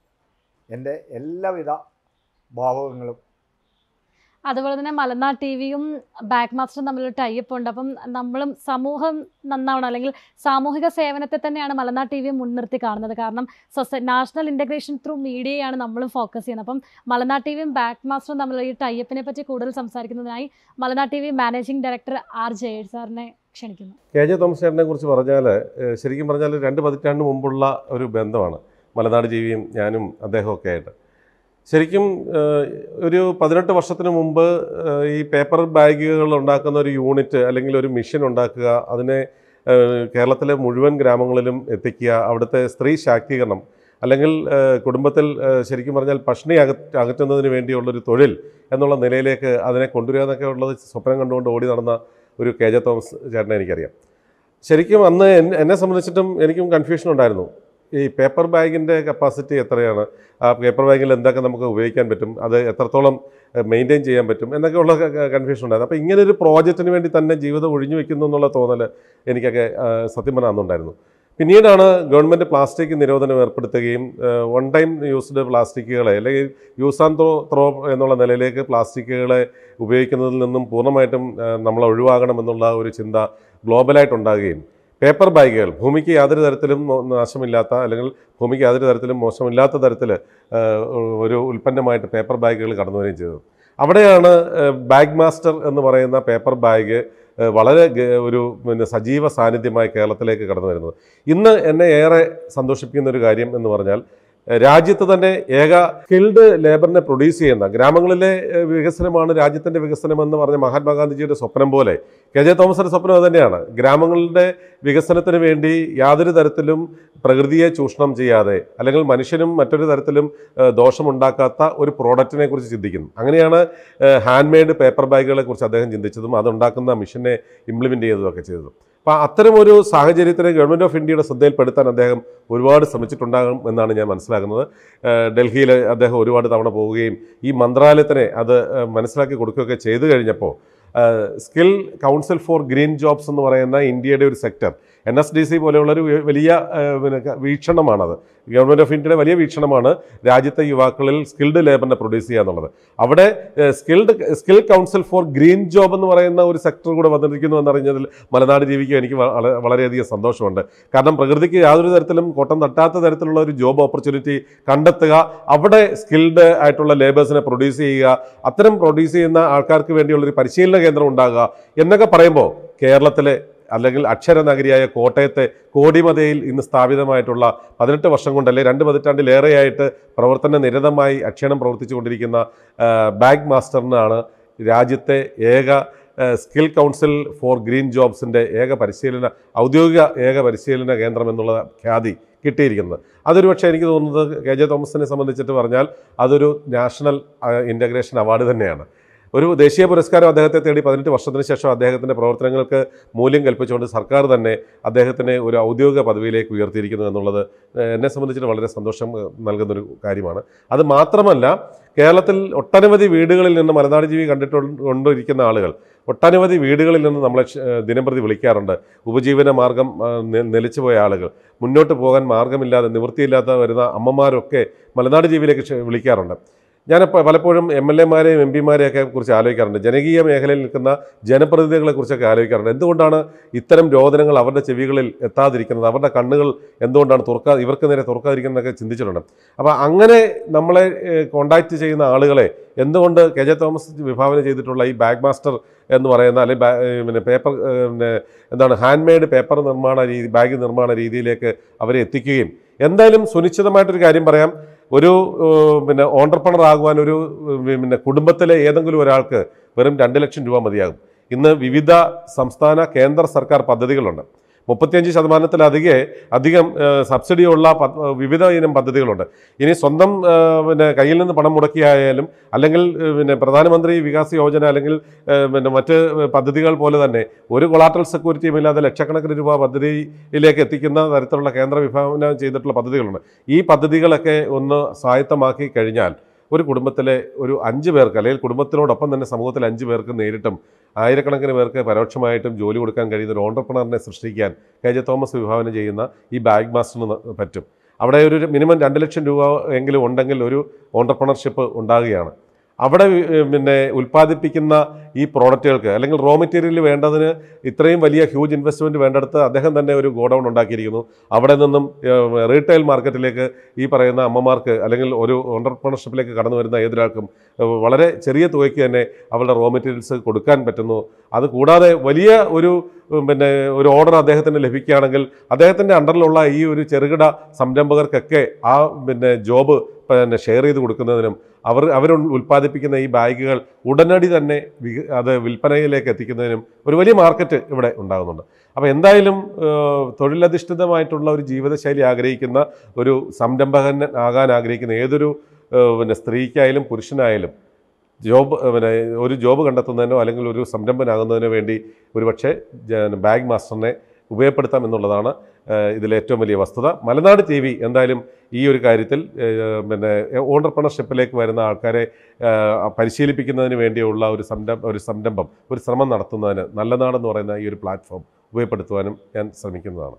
എന്റെ എല്ലാവിധ ഭാവങ്ങളും അതുപോലെ തന്നെ മലനാട് ടി വിയും ബാക്ക് മാസ്റ്ററും തമ്മിൽ ടൈപ്പ് ഉണ്ട്. അപ്പം നമ്മളും സമൂഹം നന്നാവണം. അല്ലെങ്കിൽ സാമൂഹിക സേവനത്തെ തന്നെയാണ് മലനാട് ടി വി മുൻനിർത്തി കാണുന്നത്. കാരണം സൊസൈ നാഷണൽ ഇന്റഗ്രേഷൻ ത്രൂ മീഡിയയാണ് നമ്മളും ഫോക്കസ് ചെയ്യുന്നത്. അപ്പം മലനാട് ടി വിയും ബാക്ക് മാസ്റ്ററും തമ്മിൽ ഈ ടൈപ്പിനെ പറ്റി കൂടുതൽ സംസാരിക്കുന്നതിനായി Malanad T V managing director R Jayesh സാറിനെ ക്ഷണിക്കുന്നു. കെ ജെ തോമസ് ചേട്ടനെ കുറിച്ച് പറഞ്ഞാൽ ശരിക്കും പറഞ്ഞാൽ രണ്ട് പതിറ്റാണ്ട് മുമ്പുള്ള ഒരു ബന്ധമാണ് മലനാട് ജീവിയും ഞാനും അദ്ദേഹമൊക്കെ ആയിട്ട്. ശരിക്കും ഒരു പതിനെട്ട് വർഷത്തിന് മുമ്പ് ഈ പേപ്പർ ബാഗുകൾ ഉണ്ടാക്കുന്ന ഒരു യൂണിറ്റ് അല്ലെങ്കിൽ ഒരു മിഷൻ ഉണ്ടാക്കുക അതിനെ കേരളത്തിലെ മുഴുവൻ ഗ്രാമങ്ങളിലും എത്തിക്കുക അവിടുത്തെ സ്ത്രീ ശാക്തീകരണം അല്ലെങ്കിൽ കുടുംബത്തിൽ ശരിക്കും പറഞ്ഞാൽ പഷ്ണി അക അകറ്റുന്നതിന് വേണ്ടിയുള്ളൊരു തൊഴിൽ എന്നുള്ള നിലയിലേക്ക് അതിനെ കൊണ്ടുവരിക എന്നൊക്കെ ഉള്ളത് സ്വപ്നം കണ്ടുകൊണ്ട് ഓടി നടന്ന ഒരു കെ ജെ തോമസ് ചേട്ടനെ എനിക്കറിയാം. ശരിക്കും അന്ന് എന്നെ സംബന്ധിച്ചിട്ടും എനിക്കും കൺഫ്യൂഷൻ ഉണ്ടായിരുന്നു. ഈ പേപ്പർ ബാഗിന്റെ കപ്പാസിറ്റി എത്രയാണ്? ആ പേപ്പർ ബാഗിൽ എന്തൊക്കെ നമുക്ക് ഉപയോഗിക്കാൻ പറ്റും? അത് എത്രത്തോളം മെയിന്റെയിൻ ചെയ്യാൻ പറ്റും? എന്നൊക്കെയുള്ള കൺഫ്യൂഷൻ ഉണ്ടായിരുന്നു. അപ്പോൾ ഇങ്ങനെ ഒരു പ്രോജക്റ്റിന് വേണ്ടി തന്നെ ജീവിതം ഒഴിഞ്ഞു വെക്കുന്നു എന്നുള്ള തോന്നൽ എനിക്കൊക്കെ സത്യം പറഞ്ഞാൽ അന്നുണ്ടായിരുന്നു. പിന്നീടാണ് ഗവൺമെന്റ് പ്ലാസ്റ്റിക് നിരോധനം ഏർപ്പെടുത്തുകയും വൺ ടൈം യൂസ്ഡ് പ്ലാസ്റ്റിക്കുകളെ അല്ലെങ്കിൽ യൂസ് ആൻഡ് ത്രോ ത്രോ എന്നുള്ള നിലയിലേക്ക് പ്ലാസ്റ്റിക്കുകളെ ഉപയോഗിക്കുന്നതിൽ നിന്നും പൂർണമായിട്ടും നമ്മൾ ഒഴിവാകണമെന്നുള്ള ഒരു ചിന്ത ഗ്ലോബലായിട്ട് ഉണ്ടാകുകയും പേപ്പർ ബാഗുകൾ ഭൂമിക്ക് യാതൊരു തരത്തിലും നാശമില്ലാത്ത അല്ലെങ്കിൽ ഭൂമിക്ക് യാതൊരു തരത്തിലും മോശമില്ലാത്ത തരത്തിൽ ഒരു ഉൽപ്പന്നമായിട്ട് പേപ്പർ ബാഗുകൾ കടന്നു വരികയും ചെയ്തത് അവിടെയാണ് ബാഗ് മാസ്റ്റർ എന്ന് പറയുന്ന പേപ്പർ ബാഗ് വളരെ ഒരു പിന്നെ സജീവ സാന്നിധ്യമായി കേരളത്തിലേക്ക് കടന്നു വരുന്നത് ഇന്ന് എന്നെ ഏറെ സന്തോഷിപ്പിക്കുന്ന ഒരു കാര്യം എന്ന് പറഞ്ഞാൽ രാജ്യത്ത് തന്നെ ഏക സ്കിൽഡ് ലേബറിനെ പ്രൊഡ്യൂസ് ചെയ്യുന്ന ഗ്രാമങ്ങളിലെ വികസനമാണ് രാജ്യത്തിന്റെ വികസനം എന്ന് പറഞ്ഞ മഹാത്മാഗാന്ധിജിയുടെ സ്വപ്നം പോലെ. കെ. ജെ. തോമസിന്റെ സ്വപ്നം അതുതന്നെയാണ് ഗ്രാമങ്ങളുടെ വികസനത്തിന് വേണ്ടി യാതൊരു തരത്തിലും പ്രകൃതിയെ ചൂഷണം ചെയ്യാതെ അല്ലെങ്കിൽ മനുഷ്യനും മറ്റൊരു തരത്തിലും ദോഷമുണ്ടാക്കാത്ത ഒരു പ്രോഡക്റ്റിനെ കുറിച്ച് ചിന്തിക്കുന്നു. അങ്ങനെയാണ് ഹാൻഡ് മെയ്ഡ് പേപ്പർ ബാഗുകളെ കുറിച്ച് അദ്ദേഹം ചിന്തിച്ചതും അതുണ്ടാക്കുന്ന മിഷനെ ഇംപ്ലിമെന്റ് ഒക്കെ ചെയ്തതും. അപ്പോൾ അത്തരമൊരു സാഹചര്യത്തിന് ഗവൺമെന്റ് ഓഫ് ഇന്ത്യയുടെ ശ്രദ്ധയിൽപ്പെടുത്താൻ അദ്ദേഹം ഒരുപാട് ശ്രമിച്ചിട്ടുണ്ടാകും എന്നാണ് ഞാൻ മനസ്സിലാക്കുന്നത്. ഡൽഹിയിൽ അദ്ദേഹം ഒരുപാട് തവണ പോവുകയും ഈ മന്ത്രാലയത്തിനെ അത് മനസ്സിലാക്കി കൊടുക്കുകയൊക്കെ ചെയ്തു കഴിഞ്ഞപ്പോൾ skill council for green jobs എന്ന് പറയുന്ന ഇന്ത്യയുടെ ഒരു sector N S D C പോലെയുള്ളൊരു വലിയ പിന്നെ വീക്ഷണമാണത്. ഗവൺമെന്റ് ഓഫ് ഇന്ത്യയുടെ വലിയ വീക്ഷണമാണ് രാജ്യത്തെ യുവാക്കളിൽ സ്കിൽഡ് ലേബറിനെ പ്രൊഡ്യൂസ് ചെയ്യുക എന്നുള്ളത്. അവിടെ skilled skill council for green job എന്ന് പറയുന്ന ഒരു സെക്ടർ കൂടെ വന്നിരിക്കുന്നു എന്നറിഞ്ഞതിൽ മലനാട് ജീവിക്കുക എനിക്ക് വള- വളരെയധികം സന്തോഷമുണ്ട്. കാരണം പ്രകൃതിക്ക് യാതൊരു തരത്തിലും കോട്ടം തട്ടാത്ത തരത്തിലുള്ള ഒരു ജോബ് ഓപ്പർച്യൂണിറ്റി കണ്ടെത്തുക അവിടെ സ്കിൽഡ് ആയിട്ടുള്ള ലേബേഴ്സിനെ പ്രൊഡ്യൂസ് ചെയ്യുക അത്തരം പ്രൊഡ്യൂസ് ചെയ്യുന്ന ആൾക്കാർക്ക് വേണ്ടിയുള്ളൊരു പരിശീലന കേന്ദ്രം ഉണ്ടാകുക എന്നൊക്കെ പറയുമ്പോൾ കേരളത്തിലെ അല്ലെങ്കിൽ അക്ഷരനഗരിയായ കോട്ടയത്തെ കോടിമതയിൽ ഇന്ന് സ്ഥാപിതമായിട്ടുള്ള പതിനെട്ട് വർഷം കൊണ്ടല്ലേ രണ്ട് പതിറ്റാണ്ടിലേറെയായിട്ട് പ്രവർത്തന നിരതമായി അക്ഷരം പ്രവർത്തിച്ചുകൊണ്ടിരിക്കുന്ന കൊണ്ടിരിക്കുന്ന ബാഗ് മാസ്റ്ററിനാണ് രാജ്യത്തെ ഏക സ്കിൽ കൗൺസിൽ ഫോർ ഗ്രീൻ ജോബ്സിന്റെ ഏക പരിശീലന ഔദ്യോഗിക ഏക പരിശീലന കേന്ദ്രം എന്നുള്ള ഖ്യാതി കിട്ടിയിരിക്കുന്നത്. അതൊരു പക്ഷേ എനിക്ക് തോന്നുന്നത് കെ ജെ തോമസിനെ സംബന്ധിച്ചിട്ട് പറഞ്ഞാൽ അതൊരു നാഷണൽ ഇന്റഗ്രേഷൻ അവാർഡ് തന്നെയാണ്. ഒരു ദേശീയ പുരസ്കാരം അദ്ദേഹത്തെ തേടി പതിനെട്ട് വർഷത്തിന് ശേഷം അദ്ദേഹത്തിന്റെ പ്രവർത്തനങ്ങൾക്ക് മൂല്യം കൽപ്പിച്ചുകൊണ്ട് സർക്കാർ തന്നെ അദ്ദേഹത്തിനെ ഒരു ഔദ്യോഗിക പദവിയിലേക്ക് ഉയർത്തിയിരിക്കുന്നു എന്നുള്ളത് എന്നെ സംബന്ധിച്ചിട്ട് വളരെ സന്തോഷം നൽകുന്നൊരു കാര്യമാണ്. അത് മാത്രമല്ല കേരളത്തിൽ ഒട്ടനവധി വീടുകളിൽ നിന്ന് മലനാട് ജീവി കണ്ടിട്ടുകൊണ്ടിരിക്കുന്ന ആളുകൾ ഒട്ടനവധി വീടുകളിൽ നിന്ന് നമ്മളെ ദിനംപ്രതി വിളിക്കാറുണ്ട്. ഉപജീവന മാർഗം നിലച്ചു പോയ നിലച്ചുപോയ ആളുകൾ മുന്നോട്ട് പോകാൻ മാർഗമില്ലാതെ നിവൃത്തിയില്ലാതെ വരുന്ന അമ്മമാരൊക്കെ മലനാട് ജീവിയിലേക്ക് വിളിക്കാറുണ്ട്. ഞാനിപ്പോൾ പലപ്പോഴും എം എൽ എമാരെയും എം പിമാരെയൊക്കെ കുറിച്ച് ആലോചിക്കാറുണ്ട്. ജനകീയ മേഖലയിൽ നിൽക്കുന്ന ജനപ്രതിനിധികളെ കുറിച്ചൊക്കെ ആലോചിക്കാറുണ്ട്. എന്തുകൊണ്ടാണ് ഇത്തരം രോദനങ്ങൾ അവരുടെ ചെവികളിൽ എത്താതിരിക്കുന്നത്? അവരുടെ കണ്ണുകൾ എന്തുകൊണ്ടാണ് തുറക്കാ ഇവർക്ക് നേരെ തുറക്കാതിരിക്കുന്നതൊക്കെ ചിന്തിച്ചിട്ടുണ്ട്. അപ്പോൾ അങ്ങനെ നമ്മളെ കോണ്ടാക്ട് ചെയ്യുന്ന ആളുകളെ എന്തുകൊണ്ട് കെ ജെ തോമസ് വിഭാവന ചെയ്തിട്ടുള്ള ഈ ബാഗ് മാസ്റ്റർ എന്ന് പറയുന്ന അല്ലെങ്കിൽ പിന്നെ പേപ്പർ പിന്നെ എന്താണ് ഹാൻഡ് മെയ്ഡ് പേപ്പർ നിർമ്മാണ രീതി ബാഗ് നിർമ്മാണ രീതിയിലേക്ക് അവരെ എത്തിക്കുകയും. എന്തായാലും സുനിശ്ചിതമായിട്ടൊരു കാര്യം പറയാം. ഒരു പിന്നെ ഓണ്ടർപ്രണർ ആകുവാൻ ഒരു പിന്നെ കുടുംബത്തിലെ ഏതെങ്കിലും ഒരാൾക്ക് വെറും രണ്ട് ലക്ഷം രൂപ മതിയാകും. ഇന്ന് വിവിധ സംസ്ഥാന കേന്ദ്ര സർക്കാർ പദ്ധതികളുണ്ട്. മുപ്പത്തിയഞ്ച് ശതമാനത്തിലധികം അധികം സബ്സിഡിയുള്ള വിവിധ ഇനം പദ്ധതികളുണ്ട്. ഇനി സ്വന്തം പിന്നെ കയ്യിൽ നിന്ന് പണം മുടക്കിയായാലും അല്ലെങ്കിൽ പിന്നെ പ്രധാനമന്ത്രി വികാസ് യോജന അല്ലെങ്കിൽ പിന്നെ മറ്റ് പദ്ധതികൾ പോലെ തന്നെ ഒരു കൊളാട്രൽ സെക്യൂരിറ്റിയും ഇല്ലാതെ ലക്ഷക്കണക്കിന് രൂപ പദ്ധതിയിലേക്ക് എത്തിക്കുന്ന തരത്തിലുള്ള കേന്ദ്ര വിഭാവനം ചെയ്തിട്ടുള്ള പദ്ധതികളുണ്ട്. ഈ പദ്ധതികളൊക്കെ ഒന്ന് സ്വായത്തമാക്കി കഴിഞ്ഞാൽ ഒരു കുടുംബത്തിലെ ഒരു അഞ്ച് പേർക്ക് അല്ലെങ്കിൽ കുടുംബത്തിനോടൊപ്പം തന്നെ സമൂഹത്തിൽ അഞ്ച് പേർക്ക് നേരിട്ടും ആയിരക്കണക്കിന് പേർക്ക് പരോക്ഷമായിട്ടും ജോലി കൊടുക്കാൻ കഴിയുന്ന ഒരു ഓണ്ടർപ്രണറിനെ സൃഷ്ടിക്കാൻ കെ. ജെ. തോമസ് വിഭാവനം ചെയ്യുന്ന ഈ ബാഗ് മാസ്റ്ററിന് പറ്റും. അവിടെ ഒരു മിനിമം രണ്ട് ലക്ഷം രൂപ എങ്കിലും ഉണ്ടെങ്കിൽ ഒരു ഓണ്ടർപ്രണർഷിപ്പ് ഉണ്ടാകുകയാണ്. അവിടെ പിന്നെ ഉൽപ്പാദിപ്പിക്കുന്ന ഈ പ്രോഡക്റ്റുകൾക്ക് അല്ലെങ്കിൽ റോ മെറ്റീരിയൽ വേണ്ടതിന് ഇത്രയും വലിയ ഹ്യൂജ് ഇൻവെസ്റ്റ്മെന്റ് വേണ്ടടുത്ത് അദ്ദേഹം തന്നെ ഒരു ഗോഡൗൺ ഉണ്ടാക്കിയിരിക്കുന്നു. അവിടെ നിന്നും റീറ്റെയിൽ മാർക്കറ്റിലേക്ക് ഈ പറയുന്ന അമ്മമാർക്ക് അല്ലെങ്കിൽ ഒരു ഓണ്ടർപ്രണർഷിപ്പിലേക്ക് കടന്നു വരുന്ന ഏതൊരാൾക്കും വളരെ ചെറിയ തുകയ്ക്ക് തന്നെ അവരുടെ റോ മെറ്റീരിയൽസ് കൊടുക്കാൻ പറ്റുന്നു. അത് കൂടാതെ വലിയ ഒരു പിന്നെ ഒരു ഓർഡർ അദ്ദേഹത്തിന് ലഭിക്കുകയാണെങ്കിൽ അദ്ദേഹത്തിന്റെ അണ്ടറിലുള്ള ഈ ഒരു ചെറുകിട സംരംഭകർക്കൊക്കെ ആ പിന്നെ ജോബ് പിന്നെ ഷെയർ ചെയ്ത് കൊടുക്കുന്നതിനും അവർ അവർ ഉൽപ്പാദിപ്പിക്കുന്ന ഈ ബാഗുകൾ ഉടനടി തന്നെ അത് വിൽപ്പനയിലേക്ക് എത്തിക്കുന്നതിനും ഒരു വലിയ മാർക്കറ്റ് ഇവിടെ ഉണ്ടാകുന്നുണ്ട്. അപ്പോൾ എന്തായാലും തൊഴിലധിഷ്ഠിതമായിട്ടുള്ള ഒരു ജീവിതശൈലി ആഗ്രഹിക്കുന്ന ഒരു സംരംഭകൻ ആകാൻ ആഗ്രഹിക്കുന്ന ഏതൊരു പിന്നെ സ്ത്രീക്കായാലും പുരുഷനായാലും ജോബ് പിന്നെ ഒരു ജോബ് കണ്ടെത്തുന്നതിനോ അല്ലെങ്കിൽ ഒരു സംരംഭനാകുന്നതിനോ വേണ്ടി ഒരുപക്ഷെ ബാഗ് മാസ്റ്ററിനെ ഉപയോഗപ്പെടുത്താം എന്നുള്ളതാണ് ഇതിലെ ഏറ്റവും വലിയ വസ്തുത. മലനാട് ടി വി എന്തായാലും ഈ ഒരു കാര്യത്തിൽ പിന്നെ ഓണ്ടർപ്രണർഷിപ്പിലേക്ക് വരുന്ന ആൾക്കാരെ പരിശീലിപ്പിക്കുന്നതിന് വേണ്ടിയുള്ള ഒരു സംരംഭം ഒരു സംരംഭം ഒരു ശ്രമം നടത്തുന്നതിന് നല്ല നാടെന്ന് പറയുന്ന ഈ ഒരു പ്ലാറ്റ്ഫോം ഉപയോഗപ്പെടുത്തുവാനും ഞാൻ ശ്രമിക്കുന്നതാണ്.